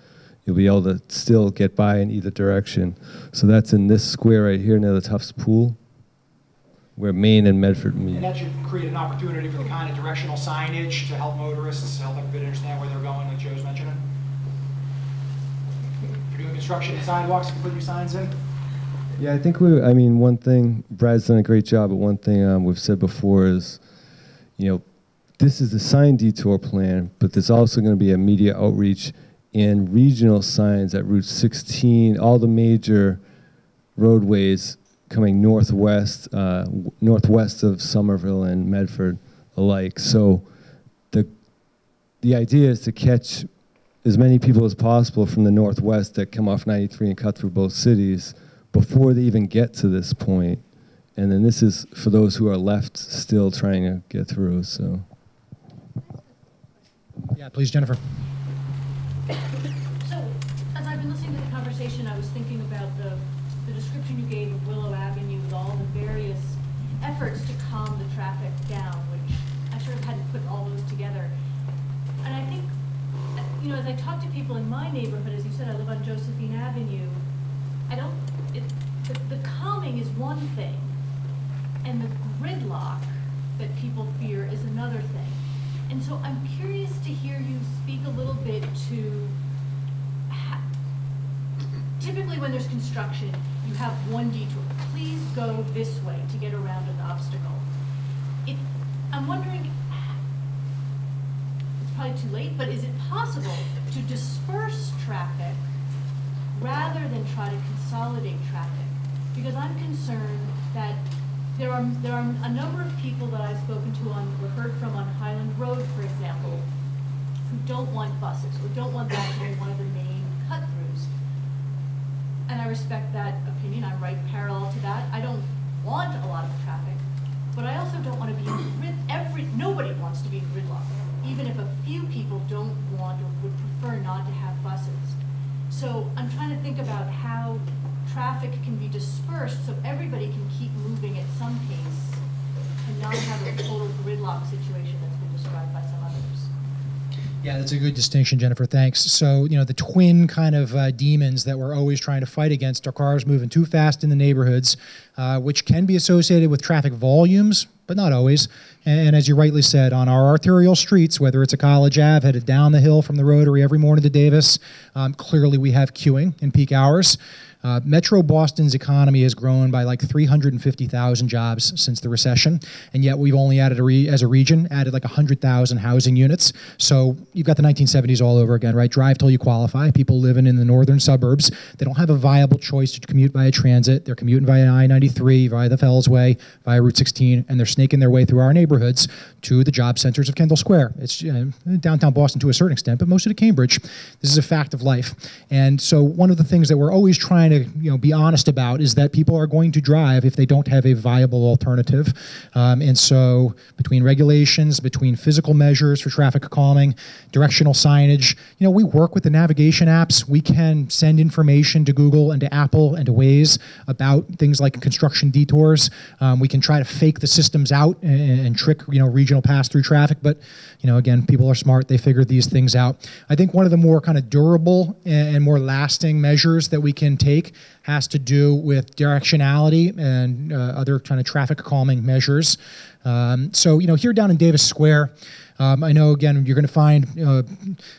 You'll be able to still get by in either direction. So that's in this square right here near the Tufts Pool, where Main and Medford meet. And that should create an opportunity for the kind of directional signage to help motorists, help everybody understand where they're going, like Joe's mentioning. If you're doing construction sidewalks, you can put your signs in. Yeah, I think we. I mean, one thing Brad's done a great job, but one thing um, we've said before is, you know, this is the sign detour plan, but there's also going to be a media outreach and regional signs at Route 16, all the major roadways coming northwest, uh, northwest of Somerville and Medford alike. So, the the idea is to catch as many people as possible from the northwest that come off 93 and cut through both cities before they even get to this point. And then this is for those who are left still trying to get through. So Yeah, please, Jennifer. So, as I've been listening to the conversation, I was thinking about the, the description you gave of Willow Avenue with all the various efforts to calm the traffic down, which I sort of hadn't put all those together. And I think, you know, as I talk to people in my neighborhood, as you said, I live on Josephine Avenue, I don't, it, the, calming is one thing, and the gridlock that people fear is another thing. And so I'm curious to hear you speak a little bit to typically when there's construction, you have one detour. Please go this way to get around an obstacle. It, I'm wondering, it's probably too late, but is it possible to disperse traffic rather than try to consolidate traffic? Because I'm concerned that there are, there are a number of people that I've spoken to on, or heard from on Highland Road, for example, who don't want buses, or don't want that to be one of the main cut-throughs. And I respect that opinion, I'm right parallel to that. I don't want a lot of traffic, but I also don't want to be every, nobody wants to be in gridlock, even if a few people don't want or would prefer not to have buses. So I'm trying to think about how traffic can be dispersed so everybody can keep moving at some pace and not have a total gridlock situation that's been described by some others. Yeah, that's a good distinction, Jennifer. Thanks. So, you know, the twin kind of uh, demons that we're always trying to fight against are cars moving too fast in the neighborhoods, uh, which can be associated with traffic volumes, but not always. And as you rightly said, on our arterial streets, whether it's a College Ave headed down the hill from the Rotary every morning to Davis, um, clearly we have queuing in peak hours. Uh, Metro Boston's economy has grown by like 350,000 jobs since the recession, and yet we've only added a as a region added like 100,000 housing units. So you've got the 1970s all over again, right? Drive till you qualify. People living in the northern suburbs, they don't have a viable choice to commute via transit. They're commuting via I-93, via the Fellsway, via Route 16, and they're snaking their way through our neighborhoods to the job centers of Kendall Square. It's downtown Boston to a certain extent, but most of the Cambridge. This is a fact of life. And so one of the things that we're always trying to you know be honest about is that people are going to drive if they don't have a viable alternative. Um, and so between regulations, between physical measures for traffic calming, directional signage, you know, we work with the navigation apps. We can send information to Google and to Apple and to Waze about things like construction detours. Um, we can try to fake the systems out and, and trick you know regional pass-through traffic, but you know again, people are smart. They figure these things out. I think one of the more kind of durable and more lasting measures that we can take has to do with directionality and uh, other kind of traffic calming measures. Um, so, you know, here down in Davis Square, um, I know again you're going to find uh,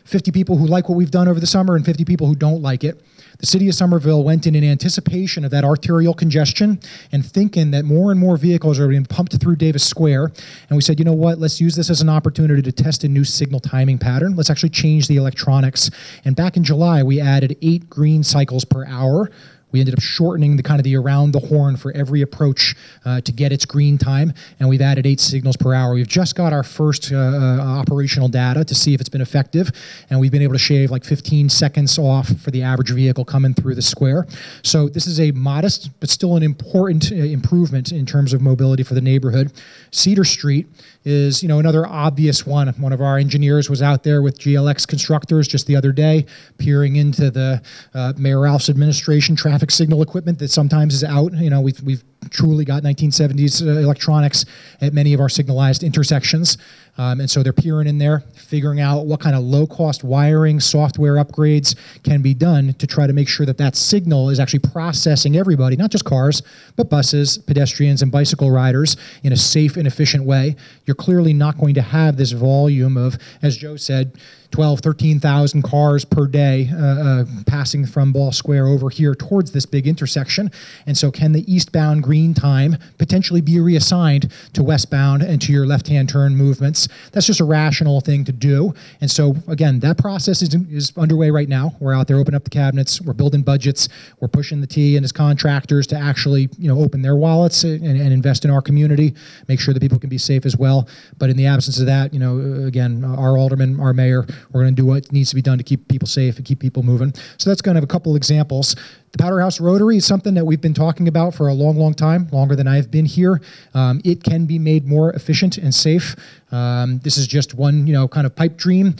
50 people who like what we've done over the summer and 50 people who don't like it. The city of Somerville went in in anticipation of that arterial congestion and thinking that more and more vehicles are being pumped through Davis Square. And we said, you know what, let's use this as an opportunity to test a new signal timing pattern. Let's actually change the electronics. And back in July, we added eight green cycles per hour we ended up shortening the kind of the around the horn for every approach uh, to get its green time, and we've added eight signals per hour. We've just got our first uh, uh, operational data to see if it's been effective, and we've been able to shave like 15 seconds off for the average vehicle coming through the square. So this is a modest but still an important uh, improvement in terms of mobility for the neighborhood. Cedar Street is you know another obvious one. One of our engineers was out there with GLX constructors just the other day, peering into the uh, Mayor Ralph's administration traffic signal equipment that sometimes is out. You know, we've we've truly got 1970s uh, electronics at many of our signalized intersections. Um, and so they're peering in there, figuring out what kind of low cost wiring, software upgrades can be done to try to make sure that that signal is actually processing everybody, not just cars, but buses, pedestrians, and bicycle riders in a safe and efficient way. You're clearly not going to have this volume of, as Joe said, 12, 13,000 cars per day uh, uh, passing from Ball Square over here towards this big intersection. And so, can the eastbound green time potentially be reassigned to westbound and to your left hand turn movements? That's just a rational thing to do. And so, again, that process is, is underway right now. We're out there opening up the cabinets, we're building budgets, we're pushing the T and his contractors to actually you know, open their wallets and, and invest in our community, make sure that people can be safe as well. But in the absence of that, you know, again, our alderman, our mayor, we're going to do what needs to be done to keep people safe and keep people moving. So that's kind of a couple examples. The Powderhouse Rotary is something that we've been talking about for a long, long time, longer than I've been here. Um, it can be made more efficient and safe. Um, this is just one, you know, kind of pipe dream.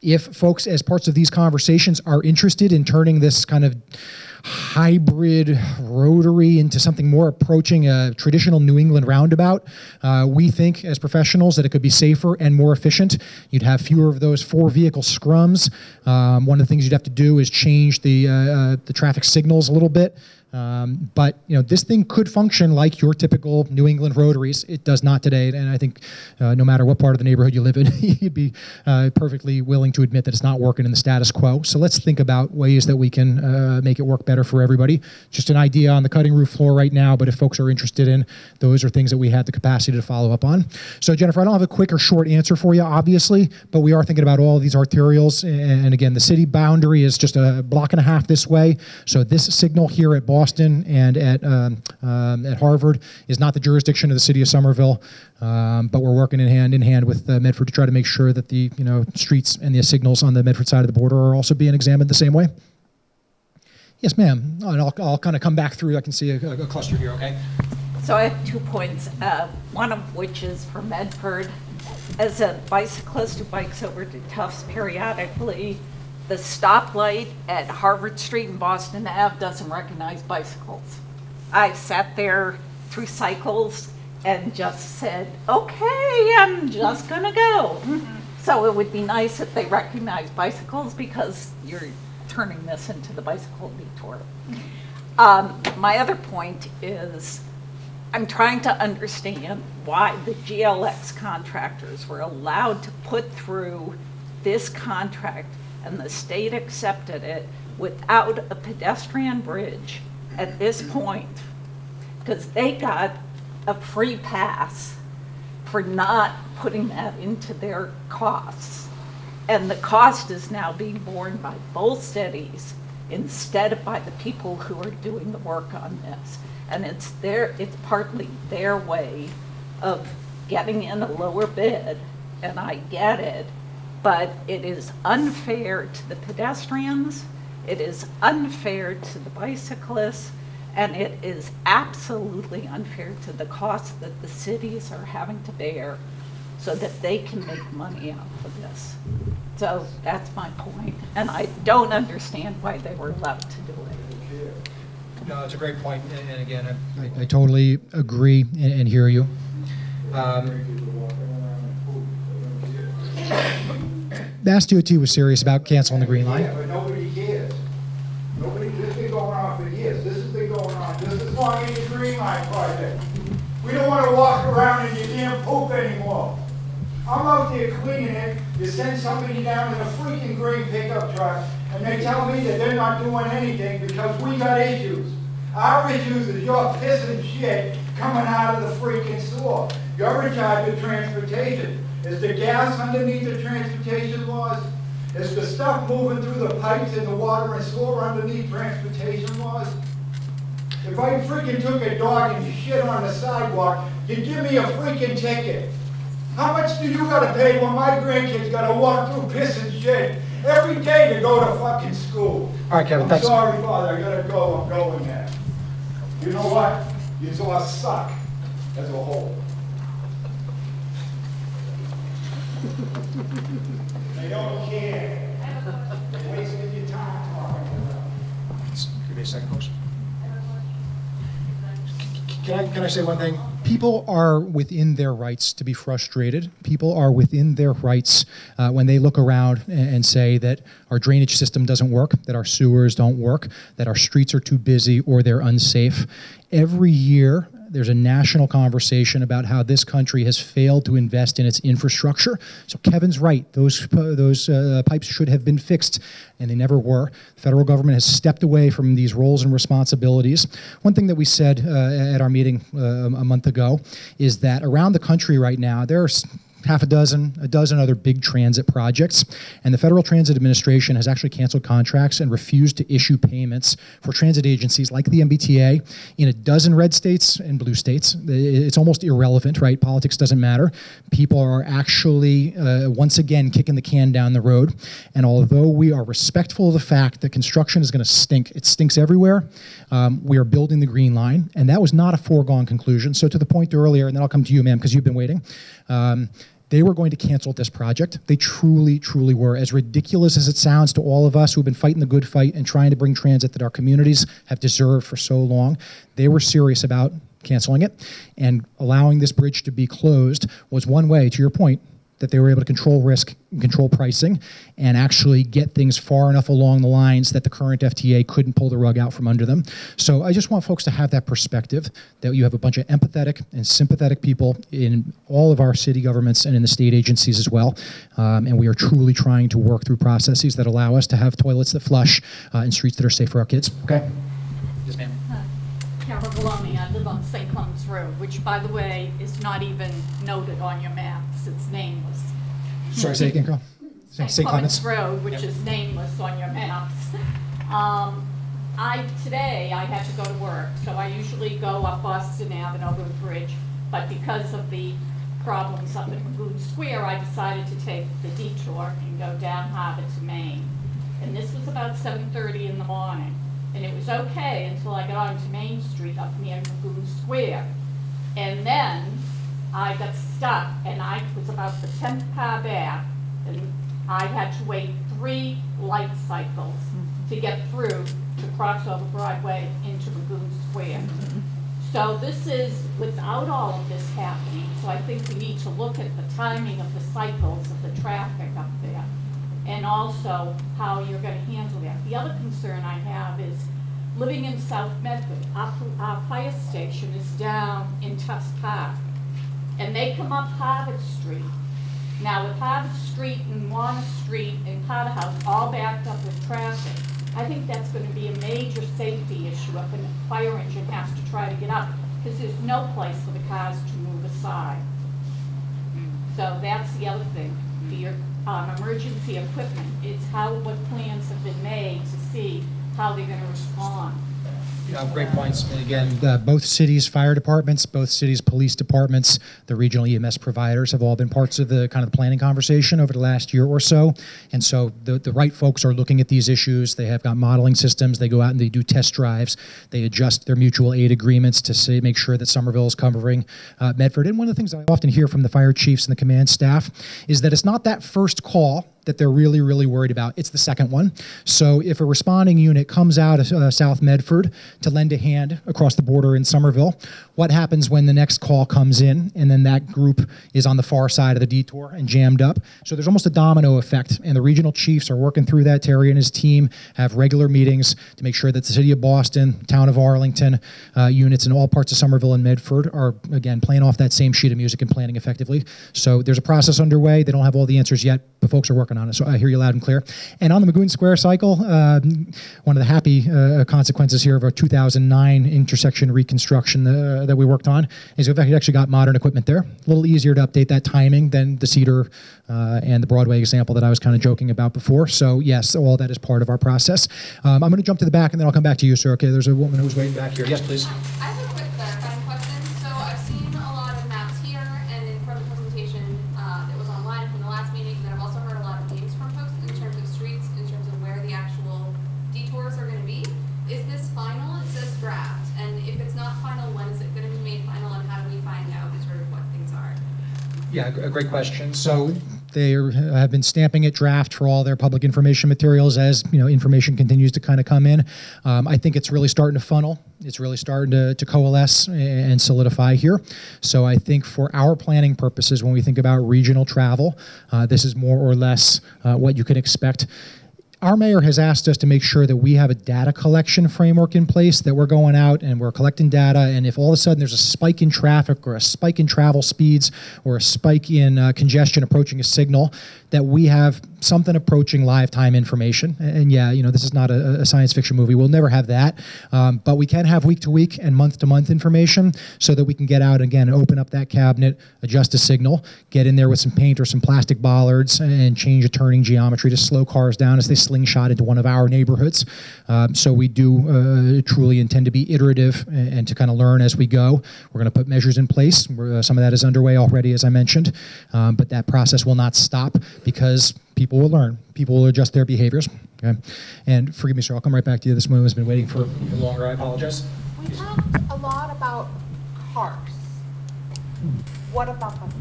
If folks, as parts of these conversations, are interested in turning this kind of hybrid rotary into something more approaching a traditional New England roundabout. Uh, we think as professionals that it could be safer and more efficient. You'd have fewer of those four vehicle scrums. Um, one of the things you'd have to do is change the, uh, uh, the traffic signals a little bit. Um, but you know, this thing could function like your typical New England rotaries. It does not today, and I think uh, no matter what part of the neighborhood you live in, you'd be uh, perfectly willing to admit that it's not working in the status quo. So let's think about ways that we can uh, make it work better for everybody. Just an idea on the cutting room floor right now, but if folks are interested in, those are things that we had the capacity to follow up on. So Jennifer, I don't have a quick or short answer for you, obviously, but we are thinking about all these arterials. And again, the city boundary is just a block and a half this way. So this signal here at Boston Boston and at, um, um, at Harvard is not the jurisdiction of the city of Somerville, um, but we're working in hand in hand with uh, Medford to try to make sure that the you know streets and the signals on the Medford side of the border are also being examined the same way. Yes, ma'am. And I'll, I'll kind of come back through. I can see a, a cluster here. Okay. So I have two points. Uh, one of which is for Medford. As a bicyclist who bikes over to Tufts periodically, the stoplight at Harvard Street and Boston Ave doesn't recognize bicycles. I sat there through cycles and just said, okay, I'm just gonna go. So it would be nice if they recognize bicycles because you're turning this into the bicycle detour. Um, my other point is I'm trying to understand why the GLX contractors were allowed to put through this contract and the state accepted it without a pedestrian bridge at this point. Because they got a free pass for not putting that into their costs. And the cost is now being borne by both cities instead of by the people who are doing the work on this. And it's their, it's partly their way of getting in a lower bid, and I get it, but it is unfair to the pedestrians, it is unfair to the bicyclists, and it is absolutely unfair to the costs that the cities are having to bear so that they can make money out of this. So that's my point, and I don't understand why they were allowed to do it. No, it's a great point, and, and again, I, I totally agree and, and hear you. Um, Mass DOT was serious about canceling the Green Yeah, but nobody cares. Nobody, this has been going on for years, this has been going on, just as long as the Green Line project. We don't wanna walk around in your damn poop anymore. I'm out there cleaning it, you send somebody down in a freaking green pickup truck, and they tell me that they're not doing anything because we got issues. Our issues is your piss and shit coming out of the freaking sewer. You're in charge of transportation. Is the gas underneath the transportation laws? Is the stuff moving through the pipes in the water and sewer underneath transportation laws? If I freaking took a dog and shit on the sidewalk, you'd give me a freaking ticket. How much do you gotta pay when my grandkids gotta walk through piss and shit every day to go to fucking school? All right, Kevin, thanks. I'm sorry, Father, I gotta go, I'm going now. You know what? You all suck as a whole. They don't care. They're wasting your time talking to them. Give me a second. Can I, can I say one thing? People are within their rights to be frustrated. People are within their rights uh, when they look around and, and say that our drainage system doesn't work, that our sewers don't work, that our streets are too busy or they're unsafe. Every year, there's a national conversation about how this country has failed to invest in its infrastructure. So Kevin's right; those those uh, pipes should have been fixed, and they never were. The federal government has stepped away from these roles and responsibilities. One thing that we said uh, at our meeting uh, a month ago is that around the country right now there are half a dozen, a dozen other big transit projects. And the Federal Transit Administration has actually canceled contracts and refused to issue payments for transit agencies like the MBTA in a dozen red states and blue states. It's almost irrelevant, right? Politics doesn't matter. People are actually, uh, once again, kicking the can down the road. And although we are respectful of the fact that construction is going to stink, it stinks everywhere, um, we are building the Green Line. And that was not a foregone conclusion. So, to the point earlier, and then I'll come to you, ma'am, because you've been waiting. Um, they were going to cancel this project. They truly, truly were. As ridiculous as it sounds to all of us who've been fighting the good fight and trying to bring transit that our communities have deserved for so long, they were serious about canceling it. And allowing this bridge to be closed was one way, to your point, that they were able to control risk, and control pricing, and actually get things far enough along the lines that the current FTA couldn't pull the rug out from under them. So I just want folks to have that perspective that you have a bunch of empathetic and sympathetic people in all of our city governments and in the state agencies as well. Um, and we are truly trying to work through processes that allow us to have toilets that flush uh, and streets that are safe for our kids. Okay? Yes, ma'am. Carol Galoni, I live on St. Clements Road, which, by the way, is not even noted on your maps. It's nameless. Sorry, say again, Carl. St. Clements. Road, which is nameless on your maps. Um, I, today, I had to go to work, so I usually go up Boston Ave and over the bridge, but because of the problems up at Magoun Square, I decided to take the detour and go down Harvard to Main. And this was about seven thirty in the morning, and it was okay until I got onto Main Street up near Magoun Square. And then I got stuck, and I was about the tenth car back, and I had to wait three light cycles to get through to cross over Broadway into Magoun Square. So this is without all of this happening, so I think we need to look at the timing of the cycles of the traffic up there and also how you're gonna handle that. The other concern I have is living in South Medford, our, our fire station is down in Tufts Park. And they come up Harvard Street. Now with Harvard Street and Warner Street and Powderhouse all backed up with traffic, I think that's gonna be a major safety issue if a fire engine has to try to get up, because there's no place for the cars to move aside. So that's the other thing, your, um, emergency equipment, is how, what plans have been made to see how they're gonna respond. Great points. And Again, both cities' fire departments, both cities' police departments, the regional EMS providers have all been parts of the kind of the planning conversation over the last year or so. And so the, the right folks are looking at these issues. They have got modeling systems. They go out and they do test drives. They adjust their mutual aid agreements to say, make sure that Somerville is covering uh, Medford. And one of the things I often hear from the fire chiefs and the command staff is that it's not that first call that they're really, really worried about. It's the second one. So if a responding unit comes out of uh, South Medford to lend a hand across the border in Somerville, what happens when the next call comes in and then that group is on the far side of the detour and jammed up? So there's almost a domino effect, and the regional chiefs are working through that. Terry and his team have regular meetings to make sure that the city of Boston, town of Arlington, uh, units in all parts of Somerville and Medford are, again, playing off that same sheet of music and planning effectively. So there's a process underway. They don't have all the answers yet, but folks are working on. So I hear you loud and clear. And on the Magoun Square cycle, um, one of the happy uh, consequences here of our 2009 intersection reconstruction uh, that we worked on is we've actually got modern equipment there. A little easier to update that timing than the Cedar uh, and the Broadway example that I was kind of joking about before. So yes, all that is part of our process. Um, I'm going to jump to the back and then I'll come back to you, sir. Okay, there's a woman who's waiting back here. Yes, please. I have a quick clarifying question. So I've seen a lot of maps here and in front of the presentation uh, that was online from the last meeting, and I've also heard a lot of names from folks in terms of streets, in terms of where the actual detours are going to be. Is this final? It says draft. And if it's not final, when is it going to be made final, and how do we find out sort of what things are? Yeah, a great question. So they are, have been stamping it draft for all their public information materials as you know information continues to kind of come in. Um, I think it's really starting to funnel. It's really starting to, to coalesce and solidify here. So I think for our planning purposes, when we think about regional travel, uh, this is more or less uh, what you can expect our mayor has asked us to make sure that we have a data collection framework in place that we're going out and we're collecting data and if all of a sudden there's a spike in traffic or a spike in travel speeds or a spike in uh, congestion approaching a signal that we have something approaching live time information and, and yeah you know this is not a, a, science fiction movie we'll never have that um, but we can have week to week and month to month information so that we can get out again open up that cabinet adjust a signal get in there with some paint or some plastic bollards and change a turning geometry to slow cars down as they slingshot into one of our neighborhoods. Um, so we do uh, truly intend to be iterative and, and to kind of learn as we go. We're going to put measures in place. Uh, some of that is underway already, as I mentioned, um, but that process will not stop because people will learn. People will adjust their behaviors. Okay? And forgive me, sir, I'll come right back to you. This woman has been waiting for even longer. I apologize. We talked a lot about cars. What about buses?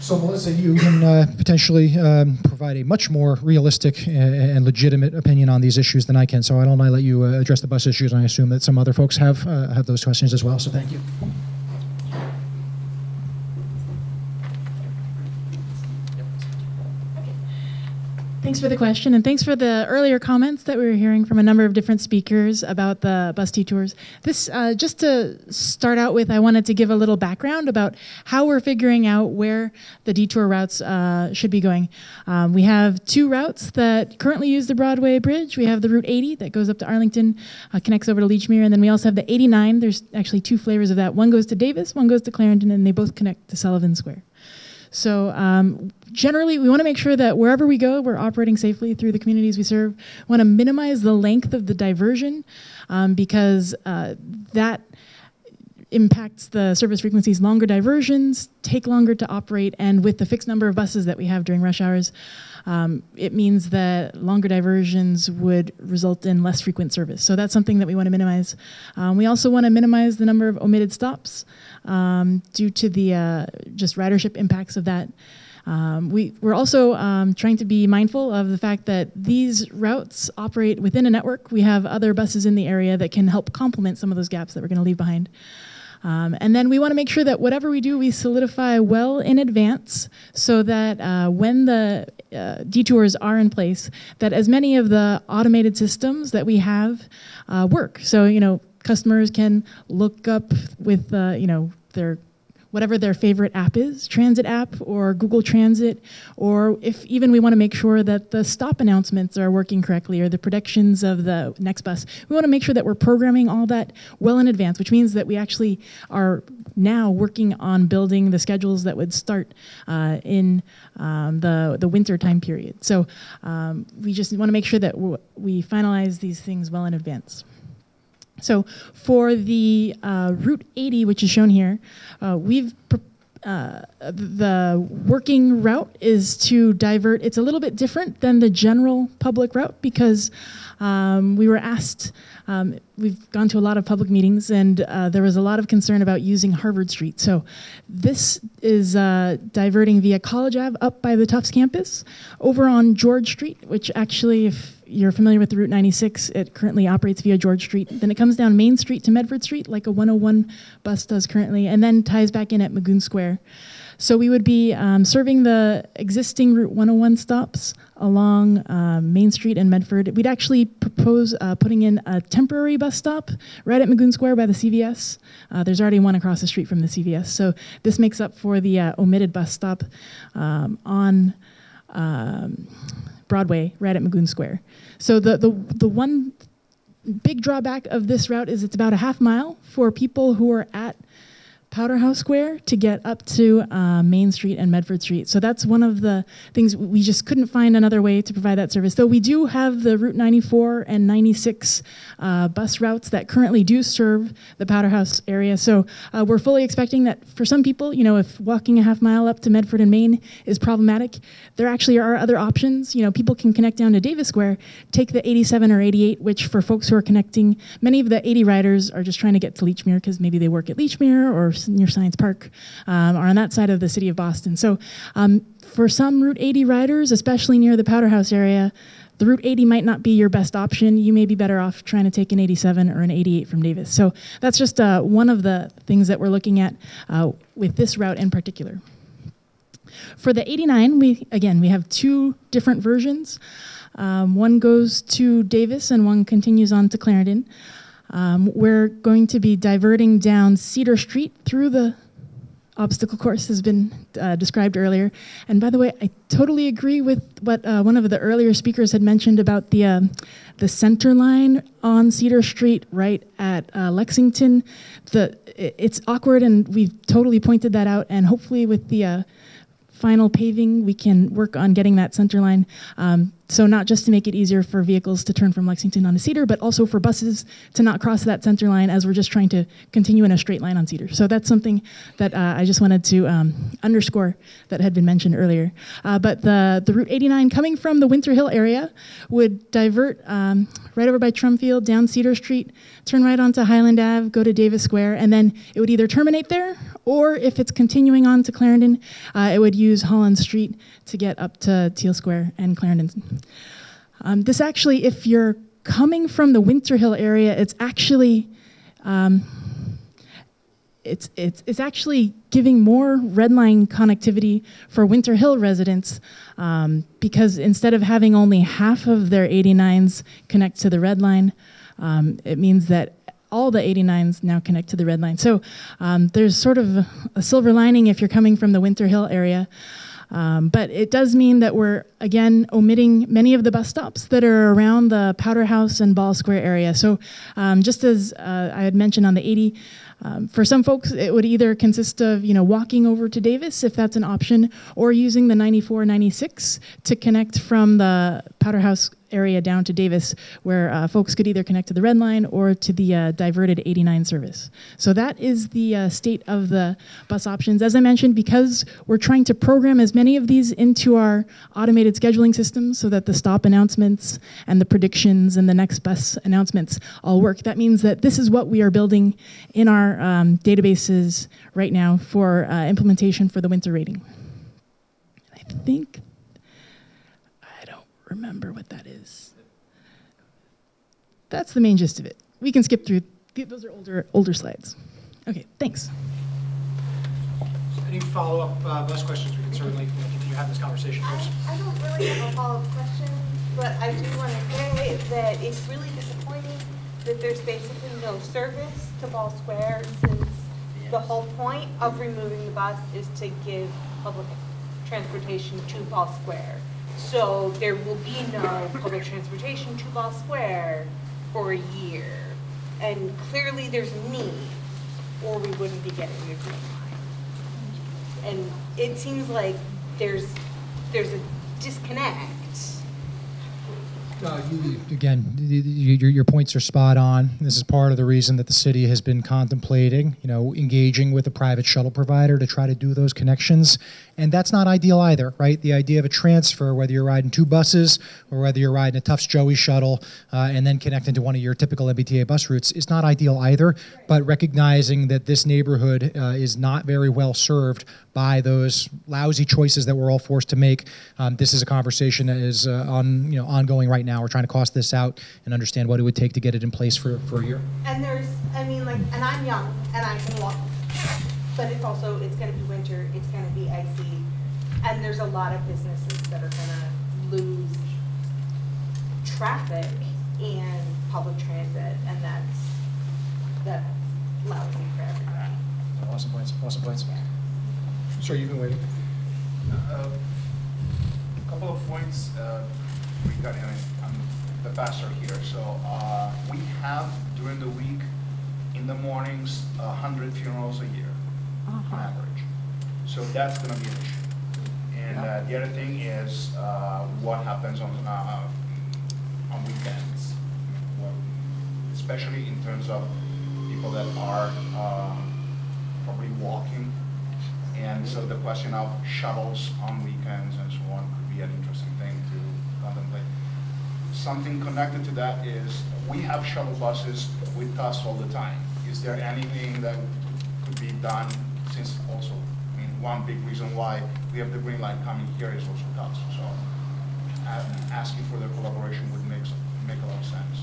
So, Melissa, you can uh, potentially um, provide a much more realistic and legitimate opinion on these issues than I can. So, why don't I let you uh, address the bus issues? And I assume that some other folks have uh, have those questions as well. So, thank you. Thanks for the question, and thanks for the earlier comments that we were hearing from a number of different speakers about the bus detours. This, uh, just to start out with, I wanted to give a little background about how we're figuring out where the detour routes uh, should be going. Um, we have two routes that currently use the Broadway Bridge. We have the Route 80 that goes up to Arlington, uh, connects over to Lechmere, and then we also have the 89. There's actually two flavors of that. One goes to Davis, one goes to Clarendon, and they both connect to Sullivan Square. So um, generally, we want to make sure that wherever we go, we're operating safely through the communities we serve. We want to minimize the length of the diversion um, because uh, that impacts the service frequencies. Longer diversions take longer to operate, and with the fixed number of buses that we have during rush hours, um, it means that longer diversions would result in less frequent service. So that's something that we want to minimize. Um, we also want to minimize the number of omitted stops um, due to the uh, just ridership impacts of that. Um, we, we're also um, trying to be mindful of the fact that these routes operate within a network. We have other buses in the area that can help complement some of those gaps that we're going to leave behind. Um, and then we want to make sure that whatever we do, we solidify well in advance so that uh, when the uh, detours are in place, that as many of the automated systems that we have uh, work. So, you know, customers can look up with, uh, you know, their whatever their favorite app is, Transit app or Google Transit, or if even we want to make sure that the stop announcements are working correctly or the predictions of the next bus, we want to make sure that we're programming all that well in advance, which means that we actually are now working on building the schedules that would start uh, in um, the, the winter time period. So um, we just want to make sure that we finalize these things well in advance. So for the uh, Route 80, which is shown here, uh, we've uh, the working route is to divert. It's a little bit different than the general public route because um, we were asked. Um, we've gone to a lot of public meetings, and uh, there was a lot of concern about using Harvard Street. So this is uh, diverting via College Ave up by the Tufts campus, over on George Street, which actually, if you're familiar with the Route 96, it currently operates via George Street. Then it comes down Main Street to Medford Street, like a 101 bus does currently, and then ties back in at Magoun Square. So we would be um, serving the existing Route 101 stops along uh, Main Street and Medford. We'd actually propose uh, putting in a temporary bus stop right at Magoun Square by the CVS. Uh, there's already one across the street from the CVS. So this makes up for the uh, omitted bus stop um, on um, Broadway right at Magoun Square. So the, the, the one big drawback of this route is it's about a half mile for people who are at Powderhouse Square to get up to uh, Main Street and Medford Street. So that's one of the things we just couldn't find another way to provide that service. Though we do have the Route 94 and 96 uh, bus routes that currently do serve the Powderhouse area. So uh, we're fully expecting that for some people, you know, if walking a half mile up to Medford and Main is problematic, there actually are other options. You know, people can connect down to Davis Square, take the 87 or 88, which for folks who are connecting, many of the 80 riders are just trying to get to Lechmere because maybe they work at Lechmere or near Science Park um, are on that side of the city of Boston. So um, for some Route 80 riders, especially near the Powderhouse area, the Route 80 might not be your best option. You may be better off trying to take an 87 or an 88 from Davis. So that's just uh, one of the things that we're looking at uh, with this route in particular. For the 89, we again we have two different versions. Um, one goes to Davis and one continues on to Clarendon. Um, we're going to be diverting down Cedar Street through the obstacle course has been uh, described earlier. And by the way, I totally agree with what uh, one of the earlier speakers had mentioned about the uh, the center line on Cedar Street, right at uh, Lexington. The it's awkward, and we've totally pointed that out. And hopefully, with the uh, final paving, we can work on getting that center line. Um, so not just to make it easier for vehicles to turn from Lexington onto Cedar, but also for buses to not cross that center line as we're just trying to continue in a straight line on Cedar. So that's something that uh, I just wanted to um, underscore that had been mentioned earlier. Uh, but the, the Route 89 coming from the Winter Hill area would divert um, right over by Trum Field down Cedar Street, turn right onto Highland Ave, go to Davis Square, and then it would either terminate there or if it's continuing on to Clarendon, uh, it would use Holland Street to get up to Teele Square and Clarendon. Um, this actually, if you're coming from the Winter Hill area, it's actually um, it's, it's, it's actually giving more red line connectivity for Winter Hill residents um, because instead of having only half of their 89s connect to the red line, um, it means that all the 89s now connect to the red line. So um, there's sort of a silver lining if you're coming from the Winter Hill area. Um, but it does mean that we're, again, omitting many of the bus stops that are around the Powderhouse and Ball Square area. So um, just as uh, I had mentioned on the 80, um, for some folks, it would either consist of you know walking over to Davis if that's an option, or using the 94, 96 to connect from the Powderhouse area down to Davis, where uh, folks could either connect to the Red Line or to the uh, diverted 89 service. So that is the uh, state of the bus options. As I mentioned, because we're trying to program as many of these into our automated scheduling system so that the stop announcements and the predictions and the next bus announcements all work, that means that this is what we are building in our um, databases right now for uh, implementation for the winter rating. I think, I don't remember what that is. That's the main gist of it. We can skip through, those are older, older slides. Okay, thanks. Any follow-up uh, bus questions, we can certainly you know, continue having this conversation, folks. I don't really have a follow-up question, but I do want to say that it's really disappointing that there's basically no service to Ball Square since the whole point of removing the bus is to give public transportation to Ball Square. So there will be no public transportation to Ball Square for a year. And clearly there's a need, or we wouldn't be getting the green line. And it seems like there's, there's a disconnect. Uh, you- Again, your, your points are spot on. This is part of the reason that the city has been contemplating, you know, engaging with a private shuttle provider to try to do those connections. And that's not ideal either, right? The idea of a transfer, whether you're riding two buses or whether you're riding a Tufts Joey shuttle uh, and then connecting to one of your typical MBTA bus routes, is not ideal either. But recognizing that this neighborhood uh, is not very well served by those lousy choices that we're all forced to make. Um, this is a conversation that is uh, on, you know, ongoing right now. We're trying to cost this out and understand what it would take to get it in place for, for a year. And there's, I mean, like, and I'm young and I can walk, but it's also, it's gonna be winter, it's gonna be icy. And there's a lot of businesses that are gonna lose traffic and public transit, and that's, that's lousy for everybody. Awesome points, awesome points. Sure, you've been waiting. A couple of points uh, regarding, I mean, I'm the pastor here, so uh, we have during the week, in the mornings, a hundred funerals a year, on average. So that's gonna be an issue. And uh, the other thing is uh, what happens on, uh, on weekends, Well, especially in terms of people that are um, probably walking and so the question of shuttles on weekends and so on could be an interesting thing to contemplate. Something connected to that is, we have shuttle buses with us all the time. Is there anything that could be done, since also, I mean, one big reason why we have the green line coming here is also us, so uh, asking for their collaboration would make, make a lot of sense.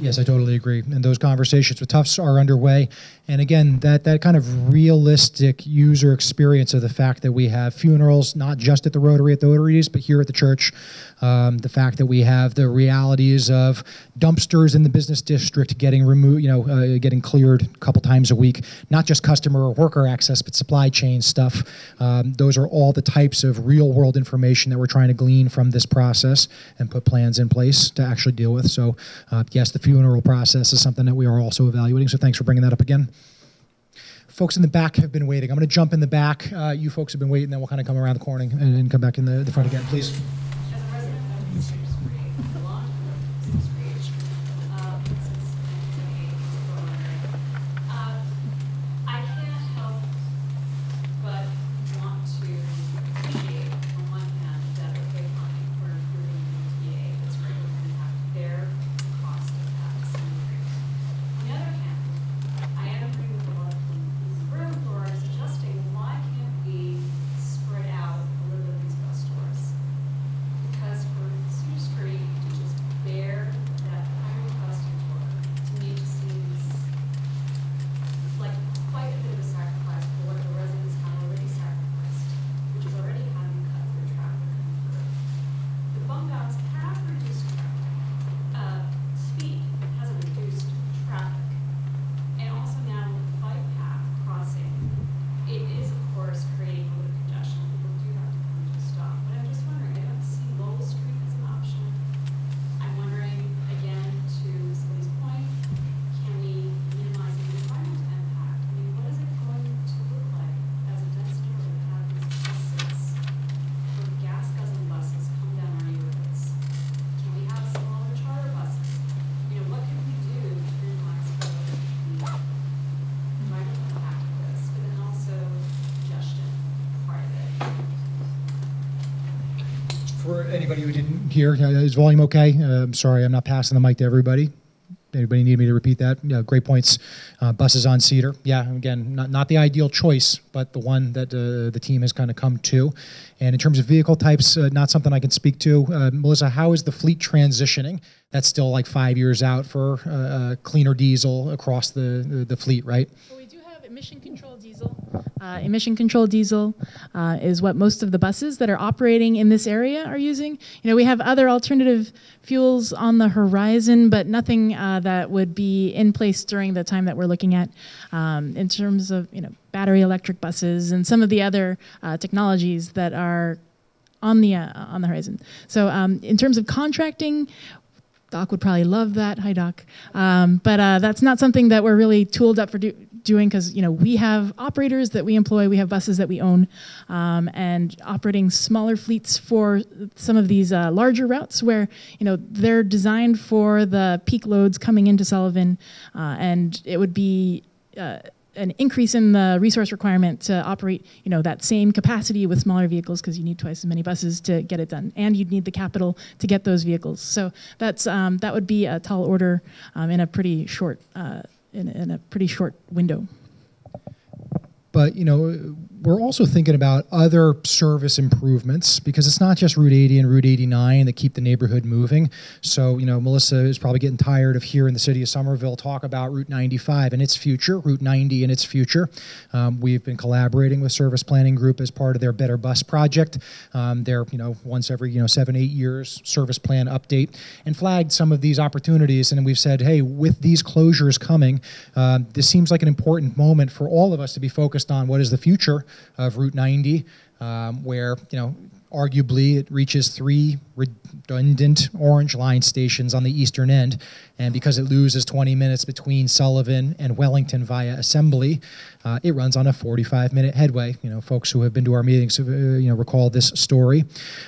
Yes, I totally agree. And those conversations with Tufts are underway. And again, that, that kind of realistic user experience of the fact that we have funerals, not just at the Rotary at the Rotaries, but here at the church. Um, the fact that we have the realities of dumpsters in the business district getting removed, you know, uh, getting cleared a couple times a week, not just customer or worker access, but supply chain stuff. Um, those are all the types of real world information that we're trying to glean from this process and put plans in place to actually deal with. So, uh, yes, the funeral process is something that we are also evaluating. So, thanks for bringing that up again. Folks in the back have been waiting. I'm going to jump in the back. Uh, you folks have been waiting, then we'll kind of come around the corner and, and come back in the, the front again, please. As a resident of Sixth Street, a lot of Sixth Street, uh, since 1988, uh, I can't help but want to appreciate, on one hand, that okay, fine, we're improving the MTA, that's great, we're gonna have their cost of that some increase. On the other hand, I am agreeing with a lot of people in this room who are suggesting, why can't we spread out a little bit of these bus tours? Because for Cedar Street to just bear that higher cost of tour, to me just seems like quite a bit of a sacrifice for what the residents have already sacrificed, which is already having cut through traffic come through. The bump outs have reduced traffic, uh, speed hasn't reduced traffic. And also now with the bike path crossing, it is of course creating a little congestion, people do have to come to a stop. But I'm just wondering, I don't see Lowell Street as an option. I'm wondering, again, to somebody's point, can we minimize the environmental impact? I mean, what is it going to look like as a density to have these buses, or gas guzzling buses come down our neighborhoods? Can we have smaller charter buses? You know, what can we do to minimize both the environmental impact of this, but then also congestion part of it? For anybody who didn't hear, uh, is volume okay? Uh, I'm sorry, I'm not passing the mic to everybody. anybody need me to repeat that? Yeah, great points. Uh, buses on Cedar. Yeah, again, not, not the ideal choice, but the one that uh, the team has kind of come to. And in terms of vehicle types, uh, not something I can speak to. Uh, Melissa, how is the fleet transitioning? That's still like five years out for uh, cleaner diesel across the, the, the fleet, right? Emission control diesel. Uh, emission control diesel uh, is what most of the buses that are operating in this area are using. You know, we have other alternative fuels on the horizon, but nothing uh, that would be in place during the time that we're looking at um, in terms of you know battery electric buses and some of the other uh, technologies that are on the uh, on the horizon. So um, in terms of contracting, Doc would probably love that. Hi, Doc. Um, but uh, that's not something that we're really tooled up for do- doing because you know we have operators that we employ, we have buses that we own, um, and operating smaller fleets for some of these uh, larger routes where you know they're designed for the peak loads coming into Sullivan, uh, and it would be uh, an increase in the resource requirement to operate, you know, that same capacity with smaller vehicles because you need twice as many buses to get it done, and you'd need the capital to get those vehicles. So that's um, that would be a tall order um, in a pretty short uh, in, in a pretty short window. But you know, we're also thinking about other service improvements because it's not just Route 80 and Route 89 that keep the neighborhood moving. So, you know, Melissa is probably getting tired of hearing the city of Somerville talk about Route 95 and its future, Route 90 and its future. Um, we've been collaborating with Service Planning Group as part of their Better Bus project. Um, they're, you know, once every, you know, seven, eight years service plan update and flagged some of these opportunities. And we've said, hey, with these closures coming, uh, this seems like an important moment for all of us to be focused on what is the future of Route 90, um, where you know arguably it reaches three redundant orange line stations on the eastern end. And because it loses 20 minutes between Sullivan and Wellington via assembly, uh, it runs on a 45 minute headway. You know, folks who have been to our meetings, uh, you know, recall this story.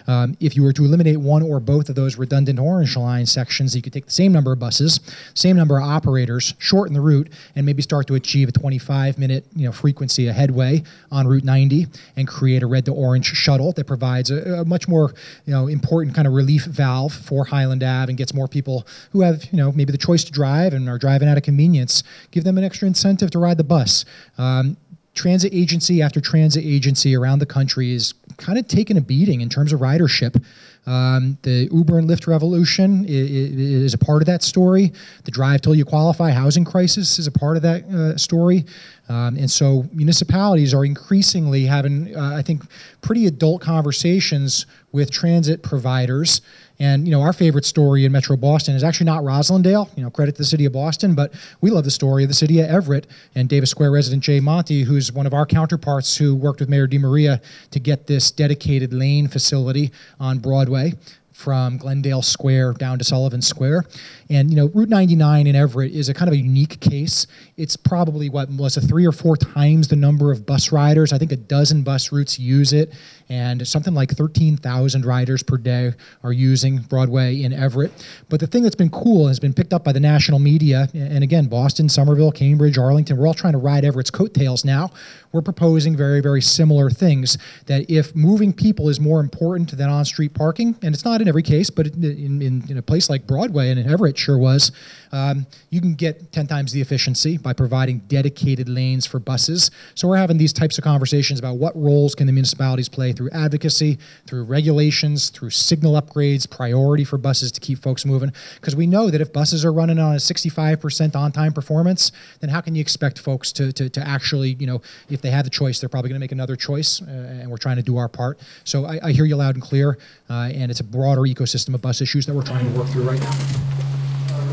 Um, if you were to eliminate one or both of those redundant orange line sections, you could take the same number of buses, same number of operators, shorten the route, and maybe start to achieve a 25 minute, you know, frequency a headway on Route 90 and create a red to orange shuttle that provides a, a much more, you know, important kind of relief valve for Highland Ave and gets more people who have, you know, maybe the choice to drive and are driving out of convenience, give them an extra incentive to ride the bus. Um, transit agency after transit agency around the country is kind of taking a beating in terms of ridership. Um, the Uber and Lyft revolution is, is, a part of that story. The drive till you qualify housing crisis is a part of that uh, story. Um, and so municipalities are increasingly having, uh, I think, pretty adult conversations with transit providers and you know, our favorite story in Metro Boston is actually not Roslindale. You know, credit to the city of Boston, but we love the story of the city of Everett and Davis Square resident Jay Monty, who's one of our counterparts who worked with Mayor DeMaria to get this dedicated lane facility on Broadway from Glendale Square down to Sullivan Square. And you know, Route 99 in Everett is a kind of a unique case. It's probably what Melissa three or four times the number of bus riders. I think a dozen bus routes use it, and something like 13,000 riders per day are using Broadway in Everett. But the thing that's been cool has been picked up by the national media, and again, Boston, Somerville, Cambridge, Arlington, we're all trying to ride Everett's coattails now. We're proposing very, very similar things. That if moving people is more important than on-street parking, and it's not in every case, but in, in, in a place like Broadway and in Everett sure was, um, you can get 10 times the efficiency by providing dedicated lanes for buses. So we're having these types of conversations about what roles can the municipalities play through advocacy, through regulations, through signal upgrades, priority for buses to keep folks moving. Because we know that if buses are running on a 65% on-time performance, then how can you expect folks to, to, to actually, you know, if they have the choice, they're probably going to make another choice, uh, and we're trying to do our part. So I, I hear you loud and clear, uh, and it's a broader ecosystem of bus issues that we're trying to work through right now.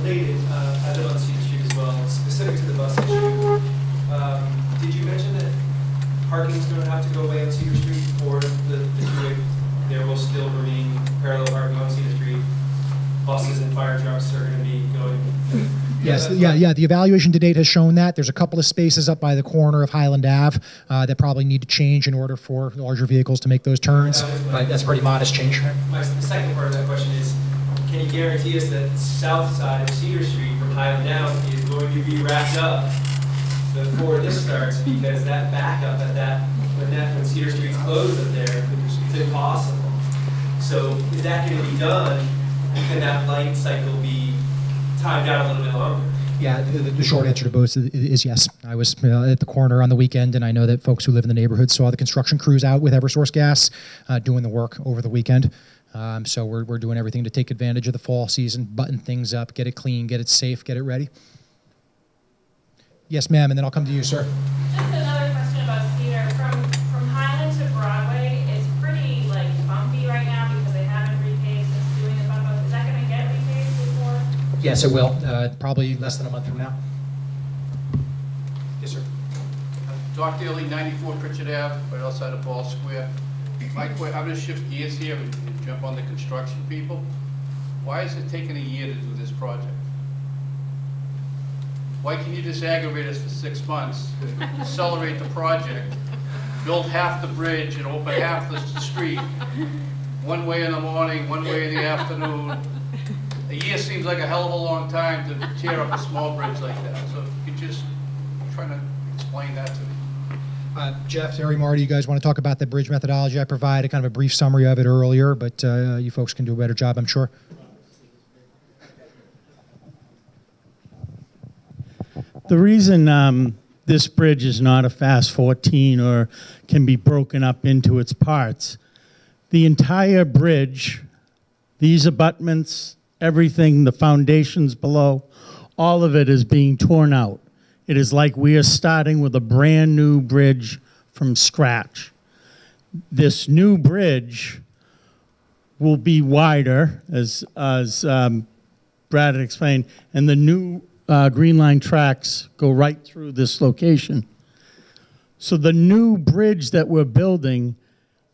Uh, related, uh, I live on Cedar Street as well, specific to the bus issue. Um, did you mention that parking is going to have to go away on Cedar Street for the, the two-way? There will still remain parallel parking on Cedar Street. Buses and fire trucks are going to be going. Yes, yeah, yeah. The evaluation to date has shown that. There's a couple of spaces up by the corner of Highland Ave uh, that probably need to change in order for larger vehicles to make those turns. But that's a pretty modest change. My the second part of that question is, can you guarantee us that south side of Cedar Street from Highland down is going to be wrapped up before this starts? Because that backup at that, when that, when Cedar Street's closed up there, it's impossible. So is that going to be done? Can that light cycle be timed out a little bit longer. Yeah, the, the- short answer to both is, is yes. I was uh, at the corner on the weekend, and I know that folks who live in the neighborhood saw the construction crews out with EverSource Gas uh, doing the work over the weekend. Um, so we're, we're doing everything to take advantage of the fall season, button things up, get it clean, get it safe, get it ready. Yes, ma'am, and then I'll come to you, sir. Just another question about Cedar. From, from Highland to Broadway, it's pretty like bumpy right now because they haven't repaved since doing the bump up. Is that gonna get repaved before? Yes, it will. Uh, probably less than a month from now. Yes, sir. Doc Daly, 94 Pritchard Ave, right outside of Ball Square. My I'm gonna shift gears here and and jump on the construction people. Why is it taking a year to do this project? Why can't you just aggravate us for six months, accelerate the project, build half the bridge and open half the street, one way in the morning, one way in the afternoon? A year seems like a hell of a long time to tear up a small bridge like that. So if you could just try to explain that to me. Uh, Jeff, Terry, Marty, you guys want to talk about the bridge methodology? I provided kind of a brief summary of it earlier, but uh, you folks can do a better job, I'm sure. The reason um, this bridge is not a fast 14 or can be broken up into its parts, the entire bridge, these abutments, everything, the foundations below, all of it is being torn out. It is like we are starting with a brand new bridge from scratch. This new bridge will be wider, as, as um, Brad had explained, and the new uh, Green Line tracks go right through this location. So the new bridge that we're building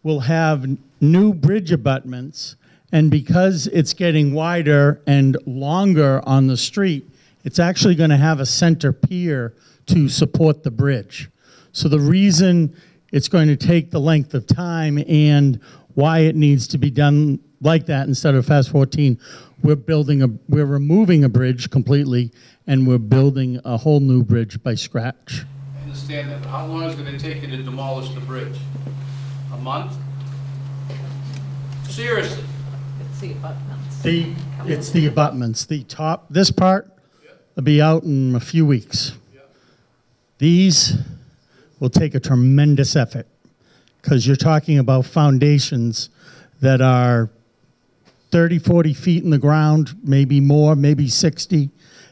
will have new bridge abutments, and because it's getting wider and longer on the street, it's actually going to have a center pier to support the bridge. So the reason it's going to take the length of time and why it needs to be done like that instead of fast 14, we're building a, we're removing a bridge completely and we're building a whole new bridge by scratch. I understand that, how long is it gonna take you to demolish the bridge? A month? Seriously? It's the abutments. The, it's the abutments, the top, this part will be out in a few weeks. These will take a tremendous effort, because you're talking about foundations that are 30, 40 feet in the ground, maybe more, maybe 60.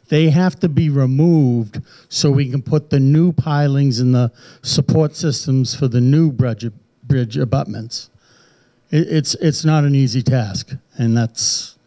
They have to be removed so we can put the new pilings and the support systems for the new bridge, bridge abutments. It, it's, it's not an easy task, and that's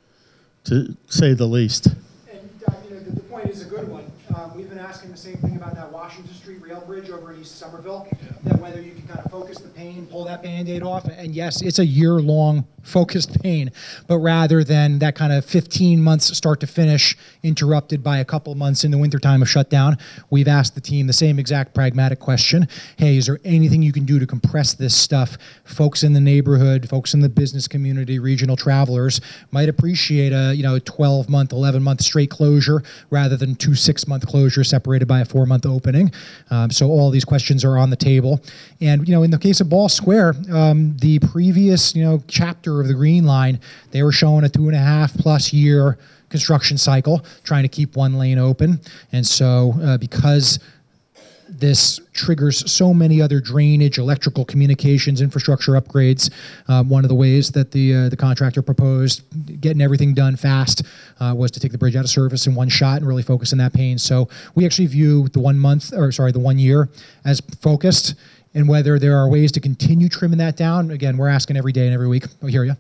to say the least. And uh, you know, the, the point is a good one. Um, we've been asking the same thing about that Washington Street rail bridge over in East Somerville, that whether you can kind of focus the pain, pull that Band-Aid off, and yes, it's a year-long focused pain, but rather than that kind of 15 months start to finish interrupted by a couple months in the wintertime of shutdown, we've asked the team the same exact pragmatic question. Hey, is there anything you can do to compress this stuff? Folks in the neighborhood, folks in the business community, regional travelers might appreciate a, you know, 12 month, 11 month straight closure rather than two six month closures separated by a four month opening. Um, so all these questions are on the table. And, you know, in the case of Ball Square, um, the previous, you know, chapter of the Green Line, they were showing a two and a half plus year construction cycle, trying to keep one lane open. And so, uh, because this triggers so many other drainage, electrical communications, infrastructure upgrades. Um, one of the ways that the uh, the contractor proposed getting everything done fast uh, was to take the bridge out of service in one shot and really focus on that pain. So we actually view the one month, or sorry, the one year as focused. And whether there are ways to continue trimming that down, again, we're asking every day and every week. I hear you.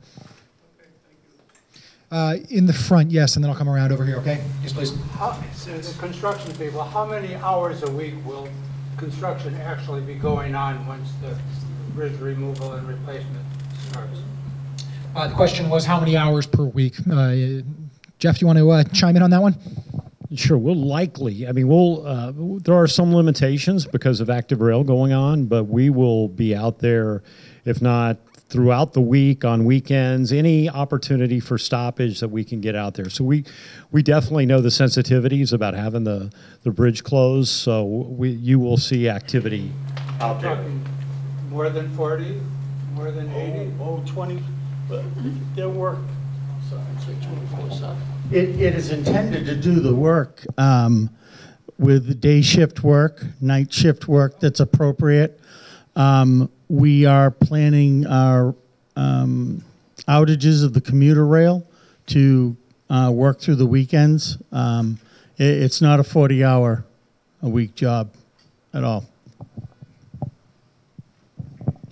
Uh, in the front, yes, and then I'll come around over here. Okay, yes, please. How, so the construction people, how many hours a week will construction actually be going on once the bridge removal and replacement starts? Uh, the question was how many hours per week. Uh, Jeff, do you want to uh, chime in on that one? Sure, we'll likely, I mean, we'll, uh, there are some limitations because of active rail going on, but we will be out there, if not throughout the week, on weekends, any opportunity for stoppage that we can get out there. So we, we definitely know the sensitivities about having the, the bridge closed, so we, you will see activity out there. Talking More than 40, more than 80? Oh, 20, but their work sorry twenty-four seven. It, it is intended to do the work um, with day shift work, night shift work that's appropriate. Um, we are planning our um, outages of the commuter rail to uh, work through the weekends. Um, it, it's not a 40 hour a week job at all.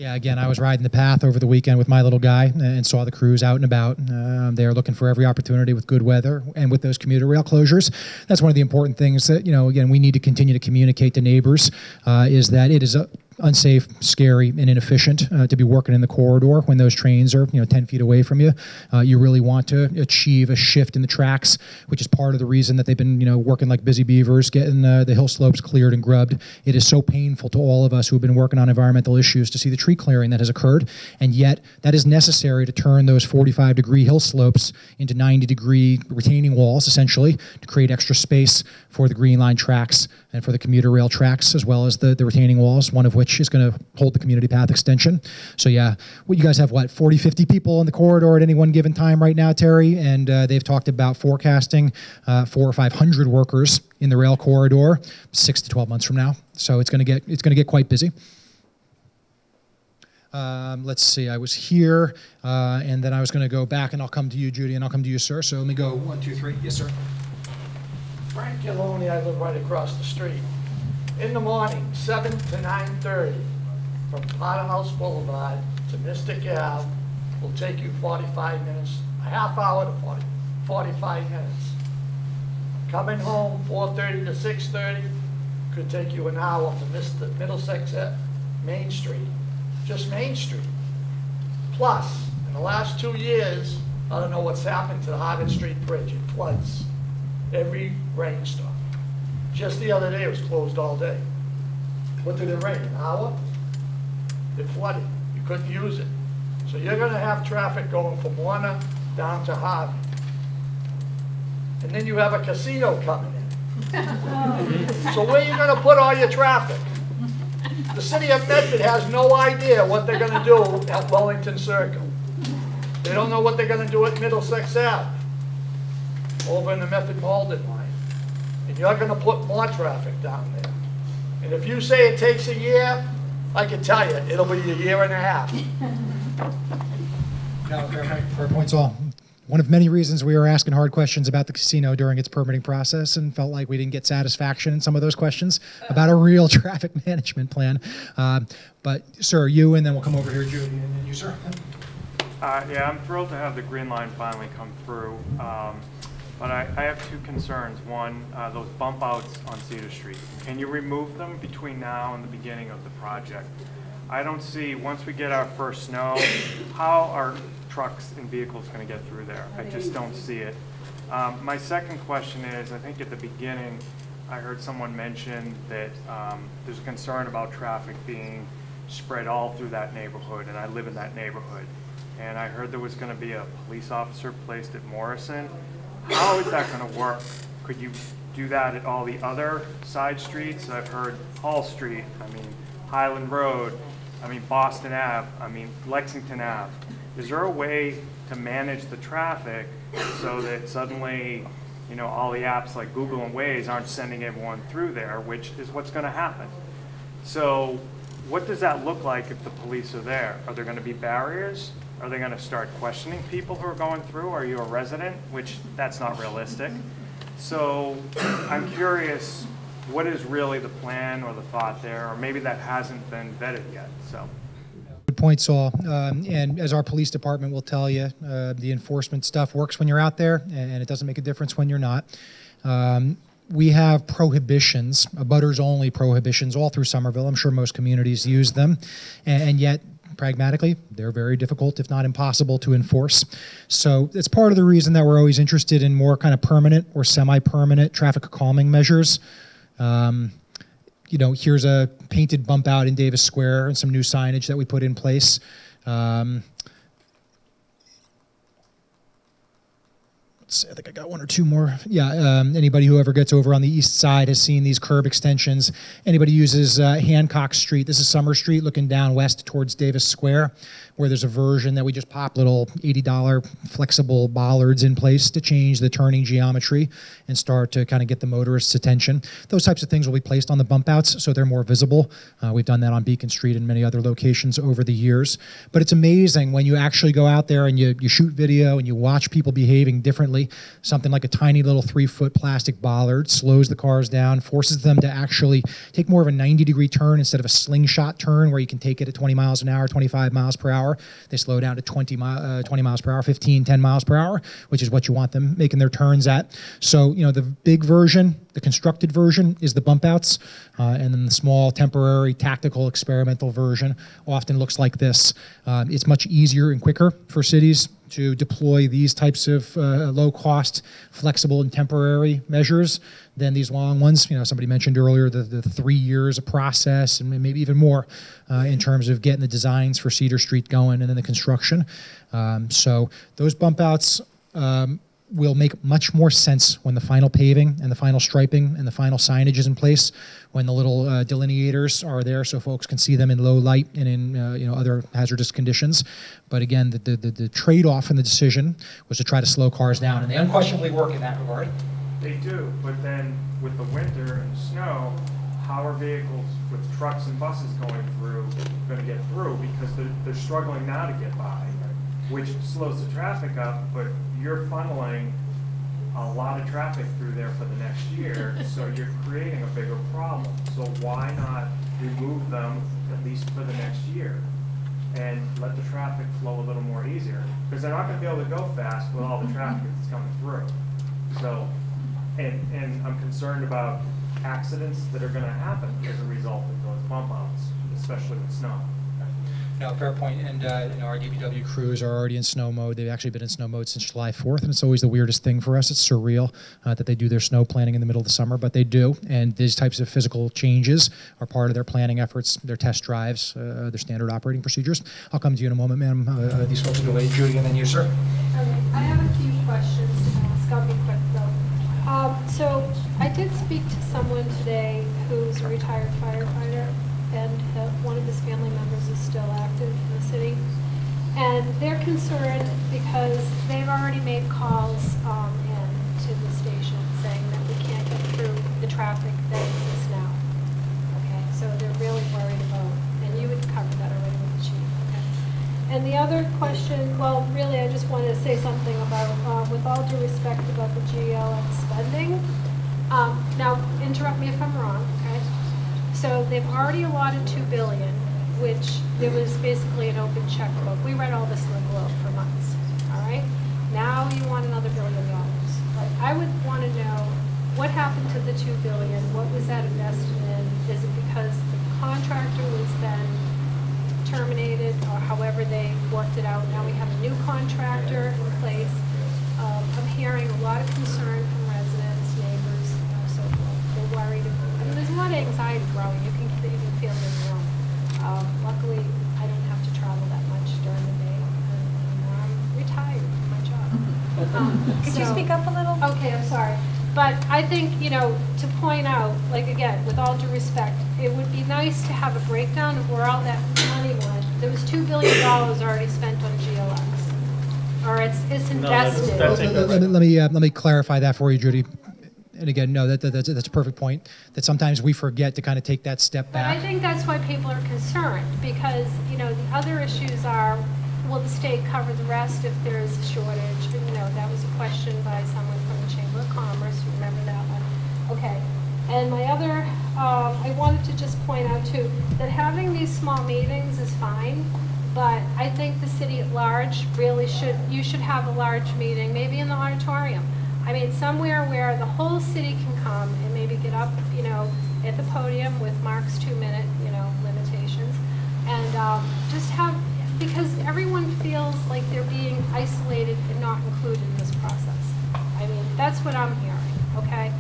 Yeah, again, I was riding the path over the weekend with my little guy and saw the crews out and about. Um, they're looking for every opportunity with good weather and with those commuter rail closures. That's one of the important things that, you know, again, we need to continue to communicate to neighbors uh, is that it is a, unsafe, scary, and inefficient uh, to be working in the corridor when those trains are you know 10 feet away from you. Uh, you really want to achieve a shift in the tracks, which is part of the reason that they've been you know working like busy beavers, getting uh, the hill slopes cleared and grubbed. It is so painful to all of us who have been working on environmental issues to see the tree clearing that has occurred, and yet that is necessary to turn those 45 degree hill slopes into 90 degree retaining walls, essentially, to create extra space for the green line tracks and for the commuter rail tracks, as well as the, the retaining walls, one of which is going to hold the community path extension. So yeah, what you guys have, what, 40, 50 people in the corridor at any one given time right now, Terry? And uh, they've talked about forecasting uh, four or 500 workers in the rail corridor six to 12 months from now. So it's going to get, it's going to get quite busy. Um, let's see, I was here, uh, and then I was going to go back, and I'll come to you, Judy, and I'll come to you, sir. So let me go one, two, three. Yes, sir. Frank Galone, I live right across the street. In the morning, seven to nine thirty, from Powderhouse Boulevard to Mystic Ave, will take you forty-five minutes, a half hour to 40, 45 minutes. Coming home, four thirty to six thirty, could take you an hour from Mr. Middlesex at Main Street, just Main Street. Plus, in the last two years, I don't know what's happened to the Harvard Street Bridge, it floods every rainstorm. Just the other day, it was closed all day. What did it rain, an hour? It flooded, you couldn't use it. So you're gonna have traffic going from Warner down to Harvard. And then you have a casino coming in. So where are you gonna put all your traffic? The city of Medford has no idea what they're gonna do at Wellington Circle. They don't know what they're gonna do at Middlesex Ave over in the Medford Malden line. And you're gonna put more traffic down there. And if you say it takes a year, I can tell you, it'll be a year and a half. No, fair, point- fair points all. One of many reasons we were asking hard questions about the casino during its permitting process and felt like we didn't get satisfaction in some of those questions about a real traffic management plan. Um, But, sir, you, and then we'll come over here, Judy, and then you, sir. Uh, yeah, I'm thrilled to have the green line finally come through. Um, but I, I have two concerns. One, uh, those bump outs on Cedar Street. Can you remove them between now and the beginning of the project? I don't see, once we get our first snow, how are trucks and vehicles gonna get through there? I just don't see it. Um, my second question is, I think at the beginning, I heard someone mention that, um, there's a concern about traffic being spread all through that neighborhood, and I live in that neighborhood. And I heard there was gonna be a police officer placed at Morrison. How is that gonna work? Could you do that at all the other side streets? I've heard Hall Street, I mean, Highland Road, I mean, Boston Ave, I mean, Lexington Ave. Is there a way to manage the traffic so that suddenly, you know, all the apps like Google and Waze aren't sending everyone through there, which is what's gonna happen? So what does that look like if the police are there? Are there gonna be barriers? Are they gonna start questioning people who are going through? Are you a resident? Which, that's not realistic. So I'm curious, what is really the plan or the thought there? Or maybe that hasn't been vetted yet, so. Good point, Saul. Um, and as our police department will tell you, uh, the enforcement stuff works when you're out there, and it doesn't make a difference when you're not. Um, we have prohibitions, butters only prohibitions, all through Somerville. I'm sure most communities use them, and, and yet pragmatically, they're very difficult, if not impossible, to enforce. So it's part of the reason that we're always interested in more kind of permanent or semi-permanent traffic calming measures. Um, you know, here's a painted bump out in Davis Square and some new signage that we put in place. Um, let's see, I think I got one or two more. Yeah, um, anybody who ever gets over on the east side has seen these curb extensions. Anybody uses uh, Hancock Street, this is Summer Street looking down west towards Davis Square, where there's a version that we just pop little $80 flexible bollards in place to change the turning geometry and start to kind of get the motorist's attention. Those types of things will be placed on the bump outs so they're more visible. Uh, we've done that on Beacon Street and many other locations over the years. But it's amazing when you actually go out there and you, you shoot video and you watch people behaving differently. Something like a tiny little three foot plastic bollard slows the cars down, forces them to actually take more of a 90 degree turn instead of a slingshot turn where you can take it at 20 miles an hour, 25 miles per hour. They slow down to 20, mi- uh, 20 miles per hour, 15, 10 miles per hour, which is what you want them making their turns at. So, you know, the big version, the constructed version is the bump outs, uh, and then the small, temporary, tactical, experimental version often looks like this. Um, it's much easier and quicker for cities to deploy these types of uh, low cost, flexible, and temporary measures than these long ones. You know, somebody mentioned earlier the, the three years of process and maybe even more uh, in terms of getting the designs for Cedar Street going and then the construction. Um, so those bump outs. Um, will make much more sense when the final paving and the final striping and the final signage is in place, when the little uh, delineators are there so folks can see them in low light and in uh, you know other hazardous conditions. But again, the, the, the, trade-off in the decision was to try to slow cars down, and they unquestionably work in that regard. They do, but then with the winter and snow, how are vehicles with trucks and buses going through gonna get through? Because they're, they're struggling now to get by, which slows the traffic up, but you're funneling a lot of traffic through there for the next year, so you're creating a bigger problem. So why not remove them at least for the next year? And let the traffic flow a little more easier? Because they're not gonna be able to go fast with all the mm-hmm. traffic that's coming through. So, and, and I'm concerned about accidents that are gonna happen as a result of those bump outs, especially with snow. No, fair point. And uh, you know, our DPW crews are already in snow mode. They've actually been in snow mode since July 4th, and it's always the weirdest thing for us. It's surreal uh, that they do their snow planning in the middle of the summer, but they do. And these types of physical changes are part of their planning efforts, their test drives, uh, their standard operating procedures. I'll come to you in a moment, ma'am. Uh, uh, these folks go away. Judy, and then you, sir. Okay, I have a few questions to ask. I'll be quick though. Um, so I did speak to someone today who's a retired firefighter, and uh, one of his family members is still active in the city. And they're concerned because they've already made calls um, in to the station saying that we can't get through the traffic that exists now. Okay, so they're really worried about, and you would cover that already with the chief. Okay. And the other question, well, really, I just wanted to say something about, uh, with all due respect about the GLX spending. Um, Now, interrupt me if I'm wrong, okay? So they've already allotted two billion, which there was basically an open checkbook. We read all this in the Globe for months, all right? Now you want another billion dollars. Like, I would want to know, what happened to the two billion? What was that invested in? Is it because the contractor was then terminated, or however they worked it out. Now we have a new contractor in place. Um, I'm hearing a lot of concern from residents, neighbors, know, so forth. They're worried. I there's a lot of anxiety growing. You can, you can feel it in the room. Um, luckily, I don't have to travel that much during the day. and, you I'm retired from my job. Um, Could you speak up a little? Okay, I'm sorry. But I think, you know, to point out, like again, with all due respect, it would be nice to have a breakdown of where all that money went. There was two billion dollars already spent on GLX. Or it's, it's invested. Let, let me let me, uh, let me clarify that for you, Judy. And again, no, that, that, that's, that's a perfect point. That sometimes we forget to kind of take that step back. But I think that's why people are concerned, because, you know, the other issues are, will the state cover the rest if there is a shortage? You know, that was a question by someone from the Chamber of Commerce, you remember that one? Okay. And my other, um, I wanted to just point out too, that having these small meetings is fine, but I think the city at large really should, you should have a large meeting, maybe in the auditorium. I mean, somewhere where the whole city can come and maybe get up, you know, at the podium with Mark's two-minute, you know, limitations. And um, just have, because everyone feels like they're being isolated and not included in this process. I mean, that's what I'm hearing, okay?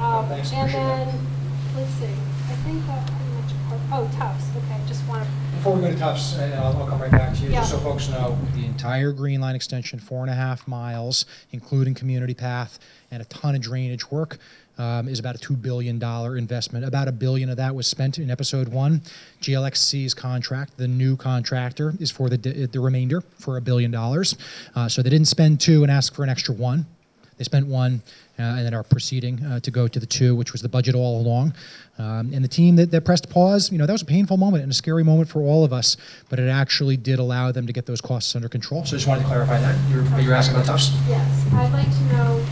Um, Thanks, And appreciate that. then, let's see, I think that pretty much, co- oh, Tufts, okay, just want to Before we go to Tufts, and I'll I'll come right back to you, just so folks know, the entire Green Line extension, four and a half miles, including community path and a ton of drainage work, um, is about a $2 billion investment. About a billion of that was spent in episode one. GLXC's contract, the new contractor, is for the, the remainder for a billion dollars. Uh, So they didn't spend two and ask for an extra one. They spent one uh, and then are proceeding uh, to go to the two, which was the budget all along. Um, and the team that, that pressed pause, you know, that was a painful moment and a scary moment for all of us, but it actually did allow them to get those costs under control. So I just wanted to clarify that. You're, you're asking about Tufts? Yes, I'd like to know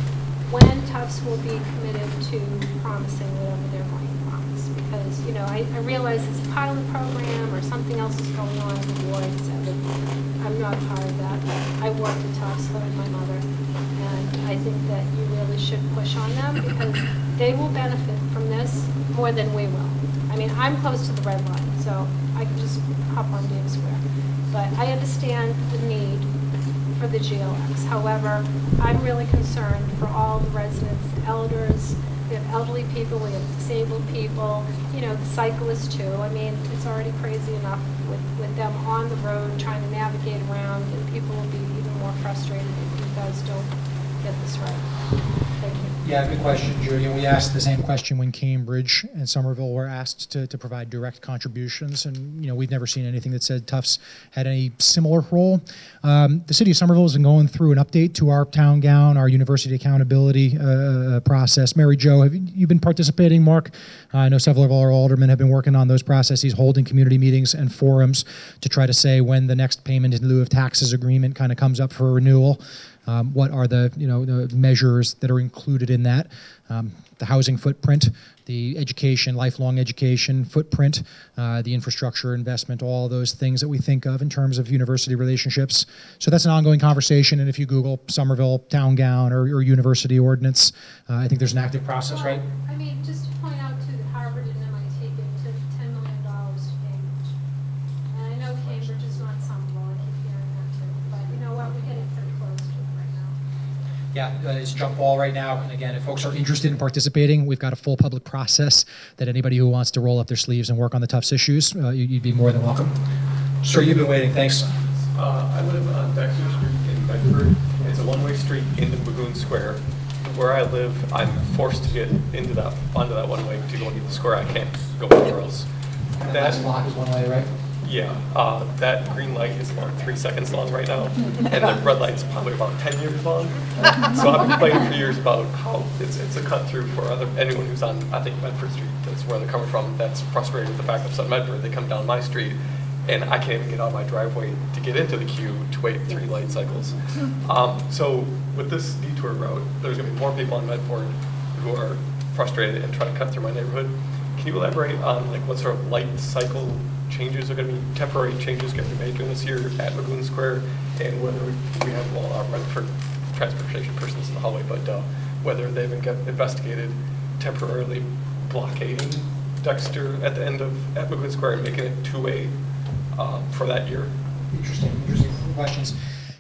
when Tufts will be committed to promising whatever they're going to promise. Because, you know, I, I realize it's a pilot program or something else is going on in the wards. and I'm not part of that. I worked at Tufts, so did my mother. I think that you really should push on them because they will benefit from this more than we will. I mean, I'm close to the red line, so I can just hop on Davis Square. But I understand the need for the GLX. However, I'm really concerned for all the residents, elders, we have elderly people, we have disabled people, you know, the cyclists too. I mean, it's already crazy enough with, with them on the road trying to navigate around, and people will be even more frustrated if you guys don't get this right. Thank you. Yeah, good question, Judy. And we asked the same question when Cambridge and Somerville were asked to, to provide direct contributions. And, you know, we've never seen anything that said Tufts had any similar role. Um, the city of Somerville has been going through an update to our town gown, our university accountability uh, process. Mary Jo, have you been participating, Mark? Uh, I know several of our aldermen have been working on those processes, holding community meetings and forums to try to say when the next payment in lieu of taxes agreement kind of comes up for renewal. Um, what are the you know the measures that are included in that? Um, the housing footprint, the education, lifelong education footprint, uh, the infrastructure investment, all those things that we think of in terms of university relationships. So that's an ongoing conversation. And if you Google Somerville town gown or, or university ordinance, uh, I think there's an active process, right? I mean, just to point out to Harvard and MIT gave took ten million dollars to Cambridge. And I know Cambridge is not Somerville, I keep hearing that too, but you know what, we're getting pretty close to it right now. Yeah, uh, it's jump ball right now. And again, if folks are interested in participating, we've got a full public process that anybody who wants to roll up their sleeves and work on the Tufts issues, uh, you- you'd be more than welcome. Sir, you've been waiting. Thanks. Uh, I live on Dexter Street in Medford. It's a one-way street into Magoun Square. Where I live, I'm forced to get into that, onto that one-way to go into the square. I can't go anywhere else. And the last block is one way, right? Yeah, uh, that green light is about three seconds long right now, and the red light is probably about 10 years long. So I've been complaining for years about how it's, it's a cut through for other, anyone who's on, I think Medford Street, that's where they're coming from, that's frustrated with the fact that on Medford, they come down my street, and I can't even get out of my driveway to get into the queue to wait three light cycles. Um, so with this detour route, there's gonna be more people on Medford who are frustrated and trying to cut through my neighborhood. Can you elaborate on like what sort of light cycle changes are going to be, temporary changes going to be made during this year at Magoun Square? And whether we have, well, our Medford transportation persons in the hallway, but uh, whether they've get- investigated temporarily blockading Dexter at the end of, at Magoun Square and making it two-way uh, for that year? Interesting, interesting questions.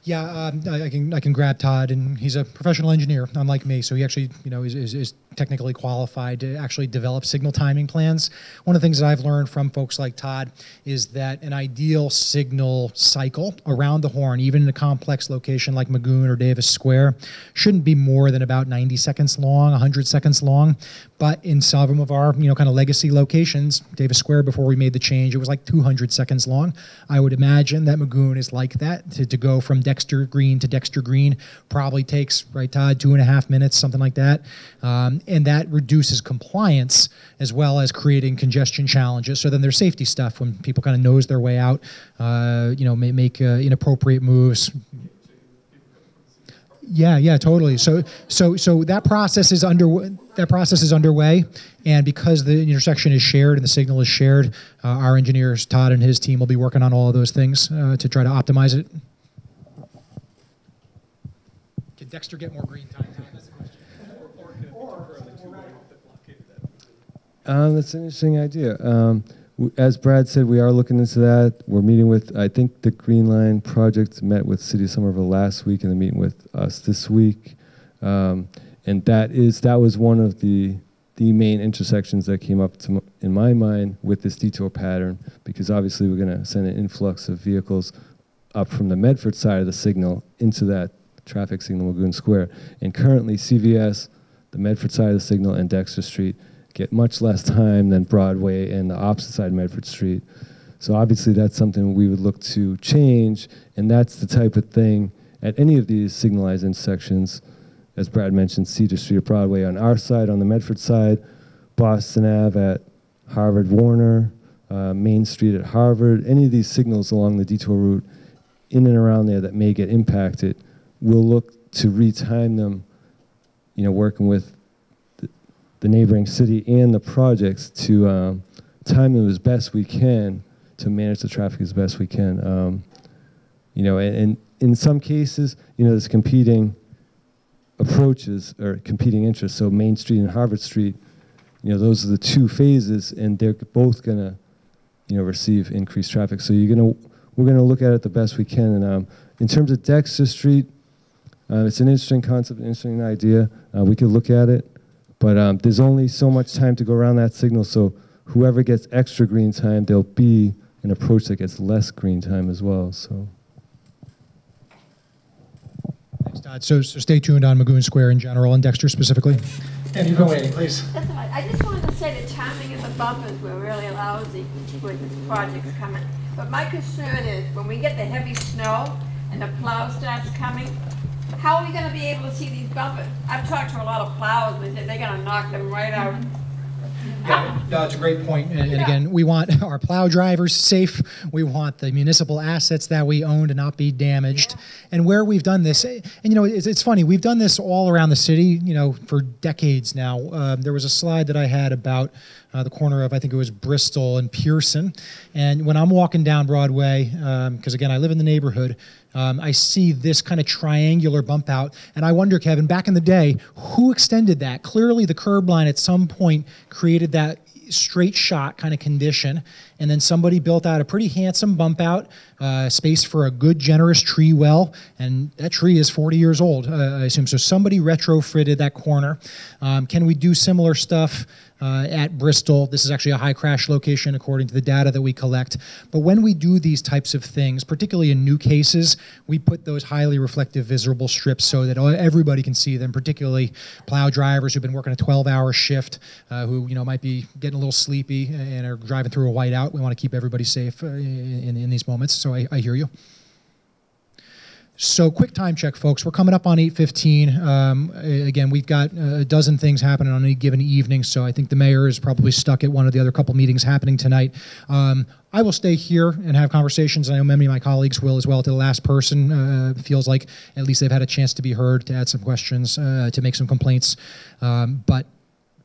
Yeah, um, I, I can I can grab Todd, and he's a professional engineer, unlike me. So he actually, you know, is, is, is technically qualified to actually develop signal timing plans. One of the things that I've learned from folks like Todd is that an ideal signal cycle around the horn, even in a complex location like Magoun or Davis Square, shouldn't be more than about 90 seconds long, 100 seconds long. But in some of our, you know, kind of legacy locations, Davis Square, before we made the change, it was like 200 seconds long. I would imagine that Magoun is like that. To, to go from Dexter Green to Dexter Green probably takes, right, Todd, two and a half minutes, something like that. Um, and that reduces compliance as well as creating congestion challenges. So then there's safety stuff when people kind of nose their way out, uh, you know, may make uh, inappropriate moves, yeah, yeah, totally. So, so, so that process is under that process is underway, and because the intersection is shared and the signal is shared, uh, our engineers Todd and his team will be working on all of those things uh, to try to optimize it. Can Dexter get more green time? Um, that's an interesting idea. Um, as Brad said, we are looking into that. We're meeting with, I think the Green Line Project met with City of Somerville last week, and they're meeting with us this week. Um, and that is that was one of the the main intersections that came up to in my mind with this detour pattern, because obviously we're going to send an influx of vehicles up from the Medford side of the signal into that traffic signal Magoun Square. And currently, CVS, the Medford side of the signal, and Dexter Street get much less time than Broadway and the opposite side of Medford Street. So obviously, that's something we would look to change, and that's the type of thing at any of these signalized intersections, as Brad mentioned, Cedar Street or Broadway on our side, on the Medford side, Boston Ave at Harvard Warner, uh, Main Street at Harvard, any of these signals along the detour route in and around there that may get impacted, we'll look to retime them, you know, working with the, neighboring city and the projects to um, time them as best we can to manage the traffic as best we can. Um, you know, and, and in some cases, you know, there's competing approaches or competing interests. So Main Street and Harvard Street, you know, those are the two phases, and they're both gonna, you know, receive increased traffic. So you're gonna, we're gonna look at it the best we can. And um, in terms of Dexter Street, uh, it's an interesting concept, an interesting idea. Uh, we could look at it, but um, there's only so much time to go around that signal. So whoever gets extra green time, there'll be an approach that gets less green time as well. So. Thanks, Todd. So, so stay tuned on Magoun Square in general and Dexter specifically. And you've been waiting, please. That's all right. I just wanted to say the timing of the bumpers were really lousy with this project's coming. But my concern is when we get the heavy snow and the plow starts coming, how are we gonna be able to see these bumpers? I've talked to a lot of plows and they said they're gonna knock them right out. Yeah, no, it's a great point. And, and again, we want our plow drivers safe. We want the municipal assets that we own to not be damaged. And where we've done this, and you know, it's, it's funny, we've done this all around the city, you know, for decades now. Um, there was a slide that I had about uh, the corner of, I think it was Bristol and Pearson. And when I'm walking down Broadway, because again, I live in the neighborhood, um, I see this kind of triangular bump out. And I wonder, Kevin, back in the day, who extended that? Clearly, the curb line at some point created that straight shot kind of condition. And then somebody built out a pretty handsome bump out, uh, space for a good, generous tree well. And that tree is 40 years old, uh, I assume. So somebody retrofitted that corner. Um, can we do similar stuff? Uh, at Bristol. This is actually a high crash location according to the data that we collect. But when we do these types of things, particularly in new cases, we put those highly reflective visible strips so that everybody can see them, particularly plow drivers who've been working a 12-hour shift, uh, who you know might be getting a little sleepy and are driving through a whiteout. We want to keep everybody safe uh, in, in these moments. So I, I hear you. So quick time check, folks. We're coming up on 8:15. Um, again, we've got a dozen things happening on any given evening, so I think the mayor is probably stuck at one of the other couple meetings happening tonight. Um, I will stay here and have conversations. I know many of my colleagues will as well. To the last person, uh, feels like at least they've had a chance to be heard, to add some questions, uh, to make some complaints. Um, but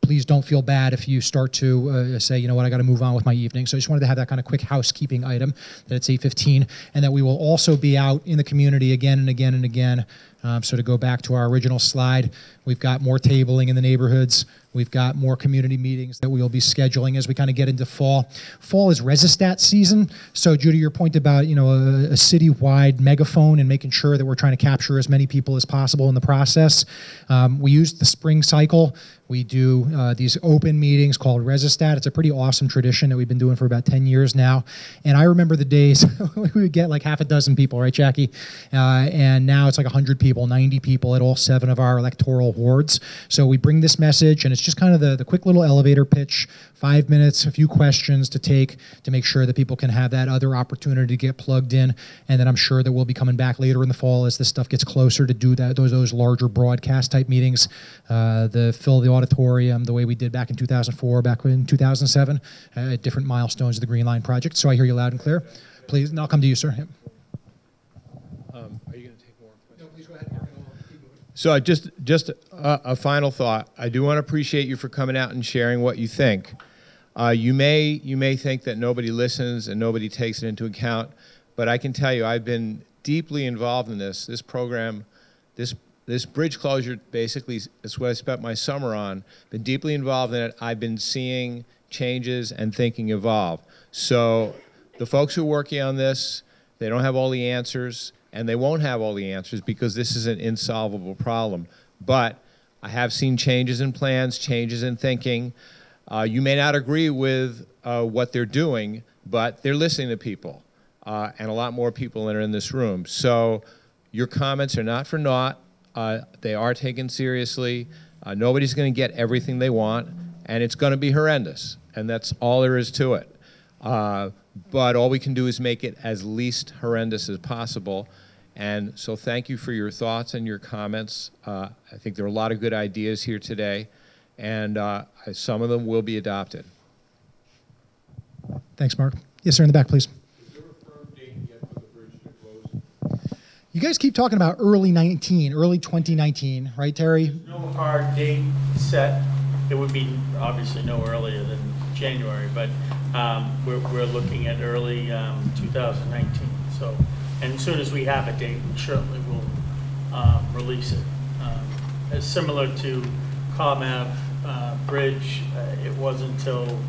please don't feel bad if you start to uh, say, you know what, I got to move on with my evening. So I just wanted to have that kind of quick housekeeping item that it's 8:15, and that we will also be out in the community again and again and again. Um, so to go back to our original slide, we've got more tabling in the neighborhoods. We've got more community meetings that we'll be scheduling as we kind of get into fall. Fall is Resistat season. So Judy, your point about you know a, a city-wide megaphone and making sure that we're trying to capture as many people as possible in the process. Um, we use the spring cycle. We do uh, these open meetings called Resistat. It's a pretty awesome tradition that we've been doing for about 10 years now. And I remember the days we would get like half a dozen people, right, Jackie? Uh, and now it's like 100 people, 90 people at all seven of our electoral wards. So we bring this message, and it's just kind of the, the quick little elevator pitch five minutes, a few questions to take to make sure that people can have that other opportunity to get plugged in. And then I'm sure that we'll be coming back later in the fall as this stuff gets closer to do that those those larger broadcast type meetings, uh, the fill the auditorium the way we did back in 2004, back in 2007, uh, at different milestones of the Green Line project. So I hear you loud and clear. Please, and I'll come to you, sir. Um, are you going to take more questions? No, please go ahead. So just just a, a, final thought. I do want to appreciate you for coming out and sharing what you think. Uh, you may you may think that nobody listens and nobody takes it into account, but I can tell you I've been deeply involved in this. This program, this this bridge closure basically is what I spent my summer on. Been deeply involved in it. I've been seeing changes and thinking evolve. So the folks who are working on this, they don't have all the answers, and they won't have all the answers because this is an insolvable problem. But I have seen changes in plans, changes in thinking. Uh, you may not agree with uh, what they're doing, but they're listening to people, uh, and a lot more people are in this room. So your comments are not for naught. Uh, they are taken seriously. Uh, nobody's going to get everything they want, and it's going to be horrendous, and that's all there is to it. Uh, but all we can do is make it as least horrendous as possible. And so thank you for your thoughts and your comments. Uh, I think there are a lot of good ideas here today, and uh, some of them will be adopted. Thanks, Mark. Yes, sir, in the back, please. You guys keep talking about early 19, early 2019, right, Terry? No hard date set. It would be obviously no earlier than January, but um, we're, we're looking at early um, 2019. So, and as soon as we have a date, we certainly will um, release it. Um, as similar to ComAv uh, Bridge, uh, it wasn't until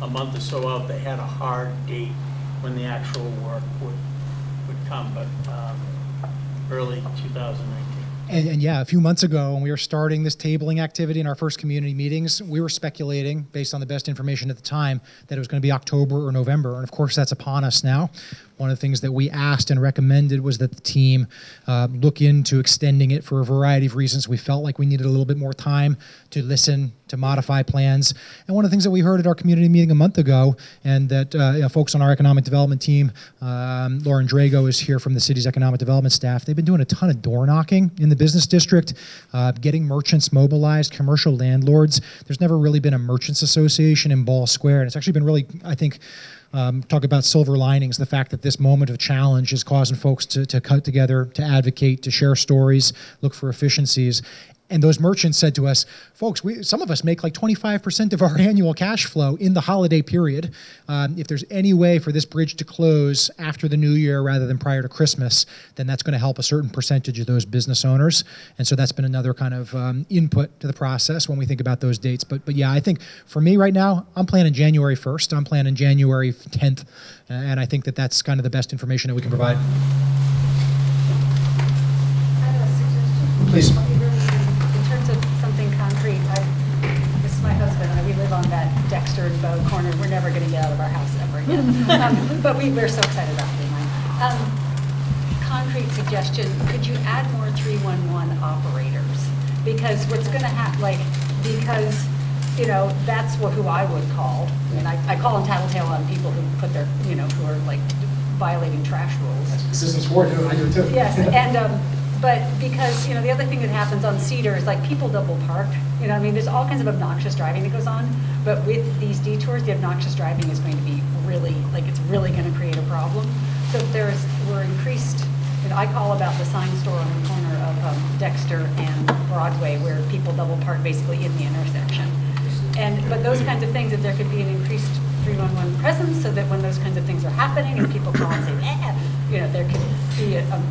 a month or so out they had a hard date when the actual work would would come, but um, early 2019. And, and, yeah, a few months ago, when we were starting this tabling activity in our first community meetings, we were speculating, based on the best information at the time, that it was going to be October or November. And of course, that's upon us now. One of the things that we asked and recommended was that the team uh, look into extending it for a variety of reasons. We felt like we needed a little bit more time to listen, to modify plans. And one of the things that we heard at our community meeting a month ago, and that uh, you know, folks on our economic development team, um, Lauren Drago is here from the city's economic development staff. They've been doing a ton of door knocking in the business district, uh, getting merchants mobilized, commercial landlords. There's never really been a merchants association in Ball Square, and it's actually been really, I think, um, talk about silver linings, the fact that this moment of challenge is causing folks to, to cut together, to advocate, to share stories, look for efficiencies. And those merchants said to us, folks, we, some of us make like 25% of our annual cash flow in the holiday period. Um, if there's any way for this bridge to close after the new year rather than prior to Christmas, then that's going to help a certain percentage of those business owners. And so that's been another kind of um, input to the process when we think about those dates. But, but yeah, I think for me right now, I'm planning January 1st. I'm planning January 10th. And I think that that's kind of the best information that we can provide. Please. Dexter Bow corner. We're never going to get out of our house ever again. um, but we, we're so excited about doing Um, concrete suggestion, could you add more 311 operators? Because what's going to happen, like, because, you know, that's what, who I would call. And I, I call them tattletale on people who put their, you know, who are like violating trash rules. Assistance for it, I do too. Yes, and um, but because, you know, the other thing that happens on Cedar is like people double park. You know, I mean, there's all kinds of obnoxious driving that goes on. But with these detours, the obnoxious driving is going to be really, like, it's really going to create a problem. So there's, we're increased, and I call about the sign store on the corner of um, Dexter and Broadway where people double park basically in the intersection. And, but those kinds of things, that there could be an increased 311 presence so that when those kinds of things are happening and people call and say, eh, you know, there could be a, a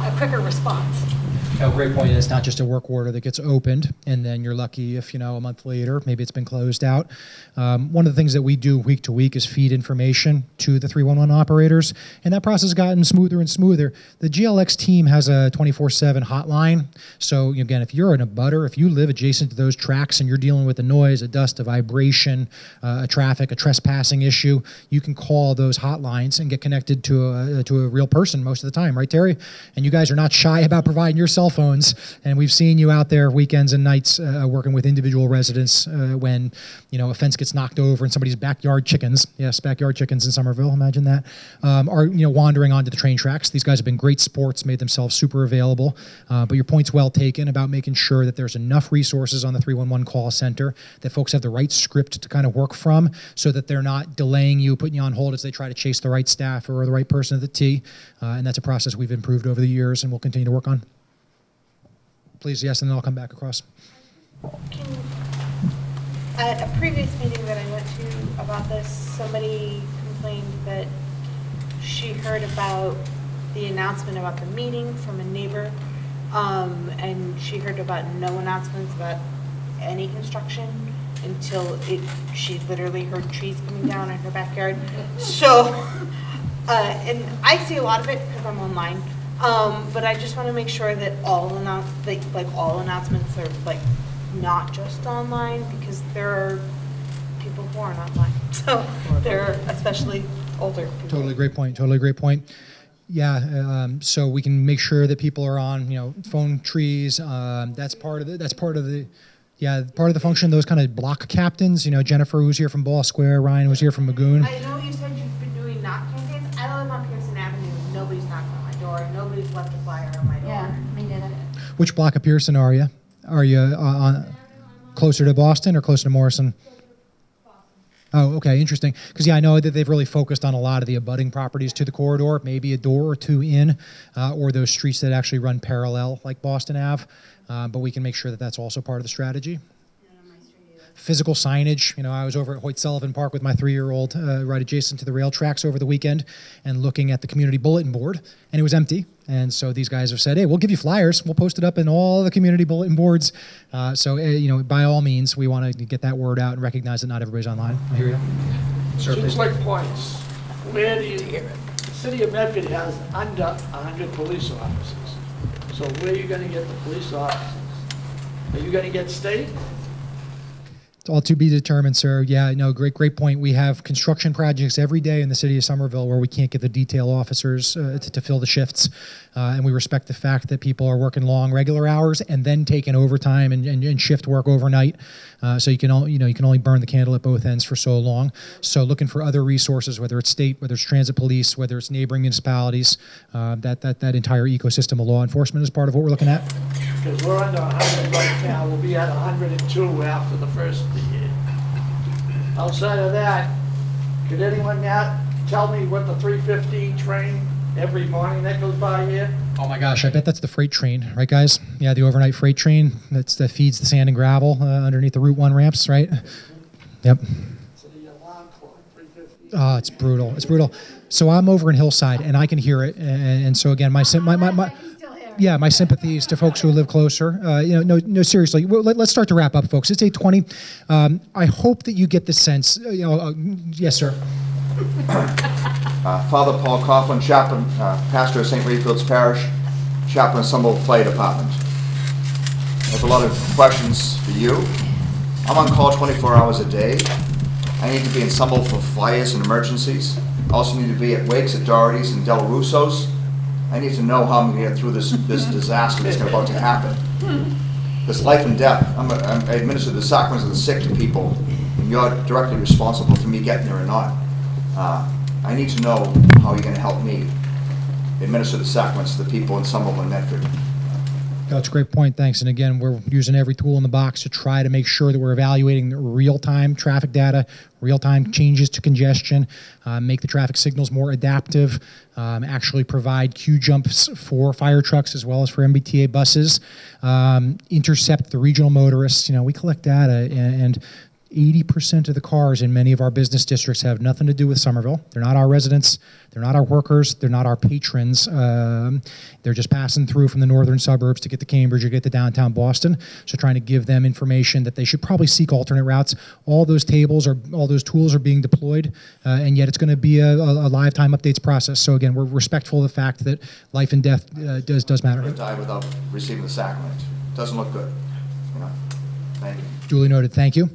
a quicker response. Great point. It's not just a work order that gets opened, and then you're lucky if you know a month later maybe it's been closed out. Um, one of the things that we do week to week is feed information to the 311 operators, and that process has gotten smoother and smoother. The GLX team has a 24/7 hotline. So again, if you're in a butter, if you live adjacent to those tracks and you're dealing with a noise, a dust, a vibration, uh, a traffic, a trespassing issue, you can call those hotlines and get connected to a to a real person most of the time, right, Terry? And you guys are not shy about providing your cell phones, and we've seen you out there weekends and nights uh, working with individual residents uh, when you know a fence gets knocked over and somebody's backyard chickens, yes, backyard chickens in Somerville, imagine that, um, are you know wandering onto the train tracks. These guys have been great sports, made themselves super available. Uh, but your point's well taken about making sure that there's enough resources on the 311 call center, that folks have the right script to kind of work from, so that they're not delaying you, putting you on hold as they try to chase the right staff or the right person at the T. Uh, and that's a process we've improved over the years and we'll continue to work on. Please, yes, and then I'll come back across. At a previous meeting that I went to about this, somebody complained that she heard about the announcement about the meeting from a neighbor, um, and she heard about no announcements about any construction until it, she literally heard trees coming down in her backyard. So, uh, and I see a lot of it because I'm online, um, but I just want to make sure that all announce, like, like all announcements are like not just online, because there are people who aren't online. So they're especially older people. Totally great point. Totally great point. Yeah, um, so we can make sure that people are on, you know, phone trees. Um, that's part of the, that's part of the, yeah, part of the function. Those kind of block captains. You know, Jennifer who's here from Ball Square, Ryan was here from Magoun. I know you said you've been doing knock campaigns. I live on Pearson Avenue. Nobody's knocked on my door. Nobody's left a flyer on my door. Yeah, me neither. Which block of Pearson are you? Are you uh, on closer to Boston or closer to Morrison? Oh, okay, interesting. Because yeah, I know that they've really focused on a lot of the abutting properties to the corridor, maybe a door or two in, uh, or those streets that actually run parallel, like Boston Ave. Uh, but we can make sure that that's also part of the strategy. Physical signage. You know, I was over at Hoyt Sullivan Park with my three-year-old, uh, right adjacent to the rail tracks over the weekend, and looking at the community bulletin board, and it was empty. And so these guys have said, "Hey, we'll give you flyers. We'll post it up in all the community bulletin boards." Uh, so, uh, you know, by all means, we want to get that word out and recognize that not everybody's online. I hear you. Two please. quick points. Where do you, hear it? the city of Medford has under 100 police officers. So where are you going to get the police officers? Are you going to get state? All to be determined, sir. Yeah, no, great, great point. We have construction projects every day in the city of Somerville where we can't get the detail officers uh, to, to fill the shifts, uh, and we respect the fact that people are working long, regular hours and then taking overtime and, and, and shift work overnight. Uh, so you can, all, you know, you can only burn the candle at both ends for so long. So looking for other resources, whether it's state, whether it's transit police, whether it's neighboring municipalities, uh, that that that entire ecosystem of law enforcement is part of what we're looking at. Because we're under 100 right now. We'll be at 102 after the first of the year. Outside of that, could anyone now tell me what the 315 train every morning that goes by here? Oh my gosh, I bet that's the freight train, right, guys? Yeah, the overnight freight train that's that feeds the sand and gravel uh, underneath the Route One ramps, right? Yep. Oh, it's brutal. It's brutal. So I'm over in Hillside, and I can hear it. And, and so again, my, sym- my, my, my yeah, my sympathies to folks who live closer. Uh, you know, no, no, seriously. Well, let, us start to wrap up, folks. It's 8:20. Um, I hope that you get the sense. Uh, you know, uh, yes, sir. Uh, Father Paul Coughlin, chaplain, uh, pastor of St. Raphael's Parish, chaplain of Somerville Fire Department. I have a lot of questions for you. I'm on call 24 hours a day. I need to be in Somerville for fires and emergencies. I also need to be at wakes at Doherty's and Del Russo's. I need to know how I'm going to get through this, this disaster that's about to happen. This life and death. I'm a, I'm, I administer the sacraments of the sick to people, and you're directly responsible for me getting there or not. Uh, I need to know how you're going to help me administer the sacraments to the people in Somerville Medford. That's a great point. Thanks. And again, we're using every tool in the box to try to make sure that we're evaluating real time traffic data, real time changes to congestion, uh, make the traffic signals more adaptive, um, actually provide queue jumps for fire trucks as well as for MBTA buses, um, intercept the regional motorists. You know, we collect data and, and 80% of the cars in many of our business districts have nothing to do with Somerville. They're not our residents. They're not our workers. They're not our patrons. Um, they're just passing through from the northern suburbs to get to Cambridge or get to downtown Boston. So trying to give them information that they should probably seek alternate routes. All those tables or all those tools are being deployed, uh, and yet it's going to be a, a, a live time updates process. So again, we're respectful of the fact that life and death uh, does does matter. Die without receiving the sacrament. Doesn't look good. You know. Thank you. Duly noted. Thank you.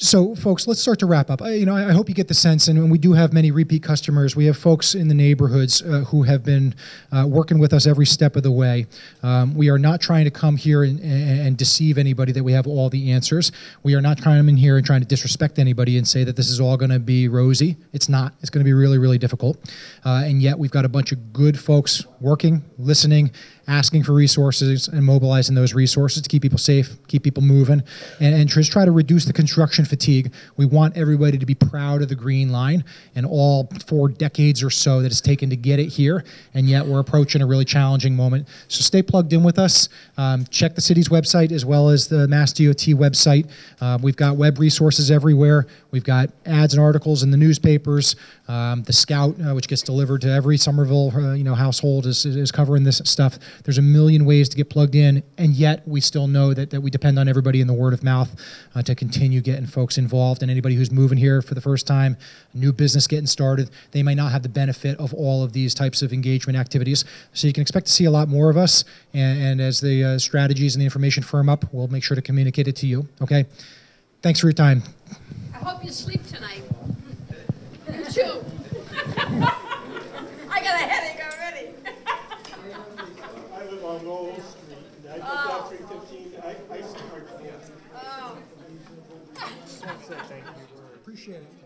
So, folks, let's start to wrap up. I, you know, I hope you get the sense, and we do have many repeat customers. We have folks in the neighborhoods uh, who have been uh, working with us every step of the way. Um, we are not trying to come here and, and, deceive anybody that we have all the answers. We are not come in here and trying to disrespect anybody and say that this is all going to be rosy. It's not. It's going to be really, really difficult. Uh, and yet, we've got a bunch of good folks working, listening, asking for resources and mobilizing those resources to keep people safe, keep people moving, and, and just try to reduce the construction fatigue. We want everybody to be proud of the green line and all four decades or so that it's taken to get it here, and yet we're approaching a really challenging moment. So stay plugged in with us. Um, check the city's website as well as the Mass DOT website. Uh, we've got web resources everywhere. We've got ads and articles in the newspapers. Um, the Scout, uh, which gets delivered to every Somerville uh, you know household, is, is covering this stuff. There's a million ways to get plugged in, and yet we still know that, that we depend on everybody in the word of mouth uh, to continue getting folks involved. And anybody who's moving here for the first time, new business getting started, they might not have the benefit of all of these types of engagement activities. So you can expect to see a lot more of us. And, and as the uh, strategies and the information firm up, we'll make sure to communicate it to you. Okay? Thanks for your time. I hope you sleep tonight. You too. Oh. I, Appreciate it.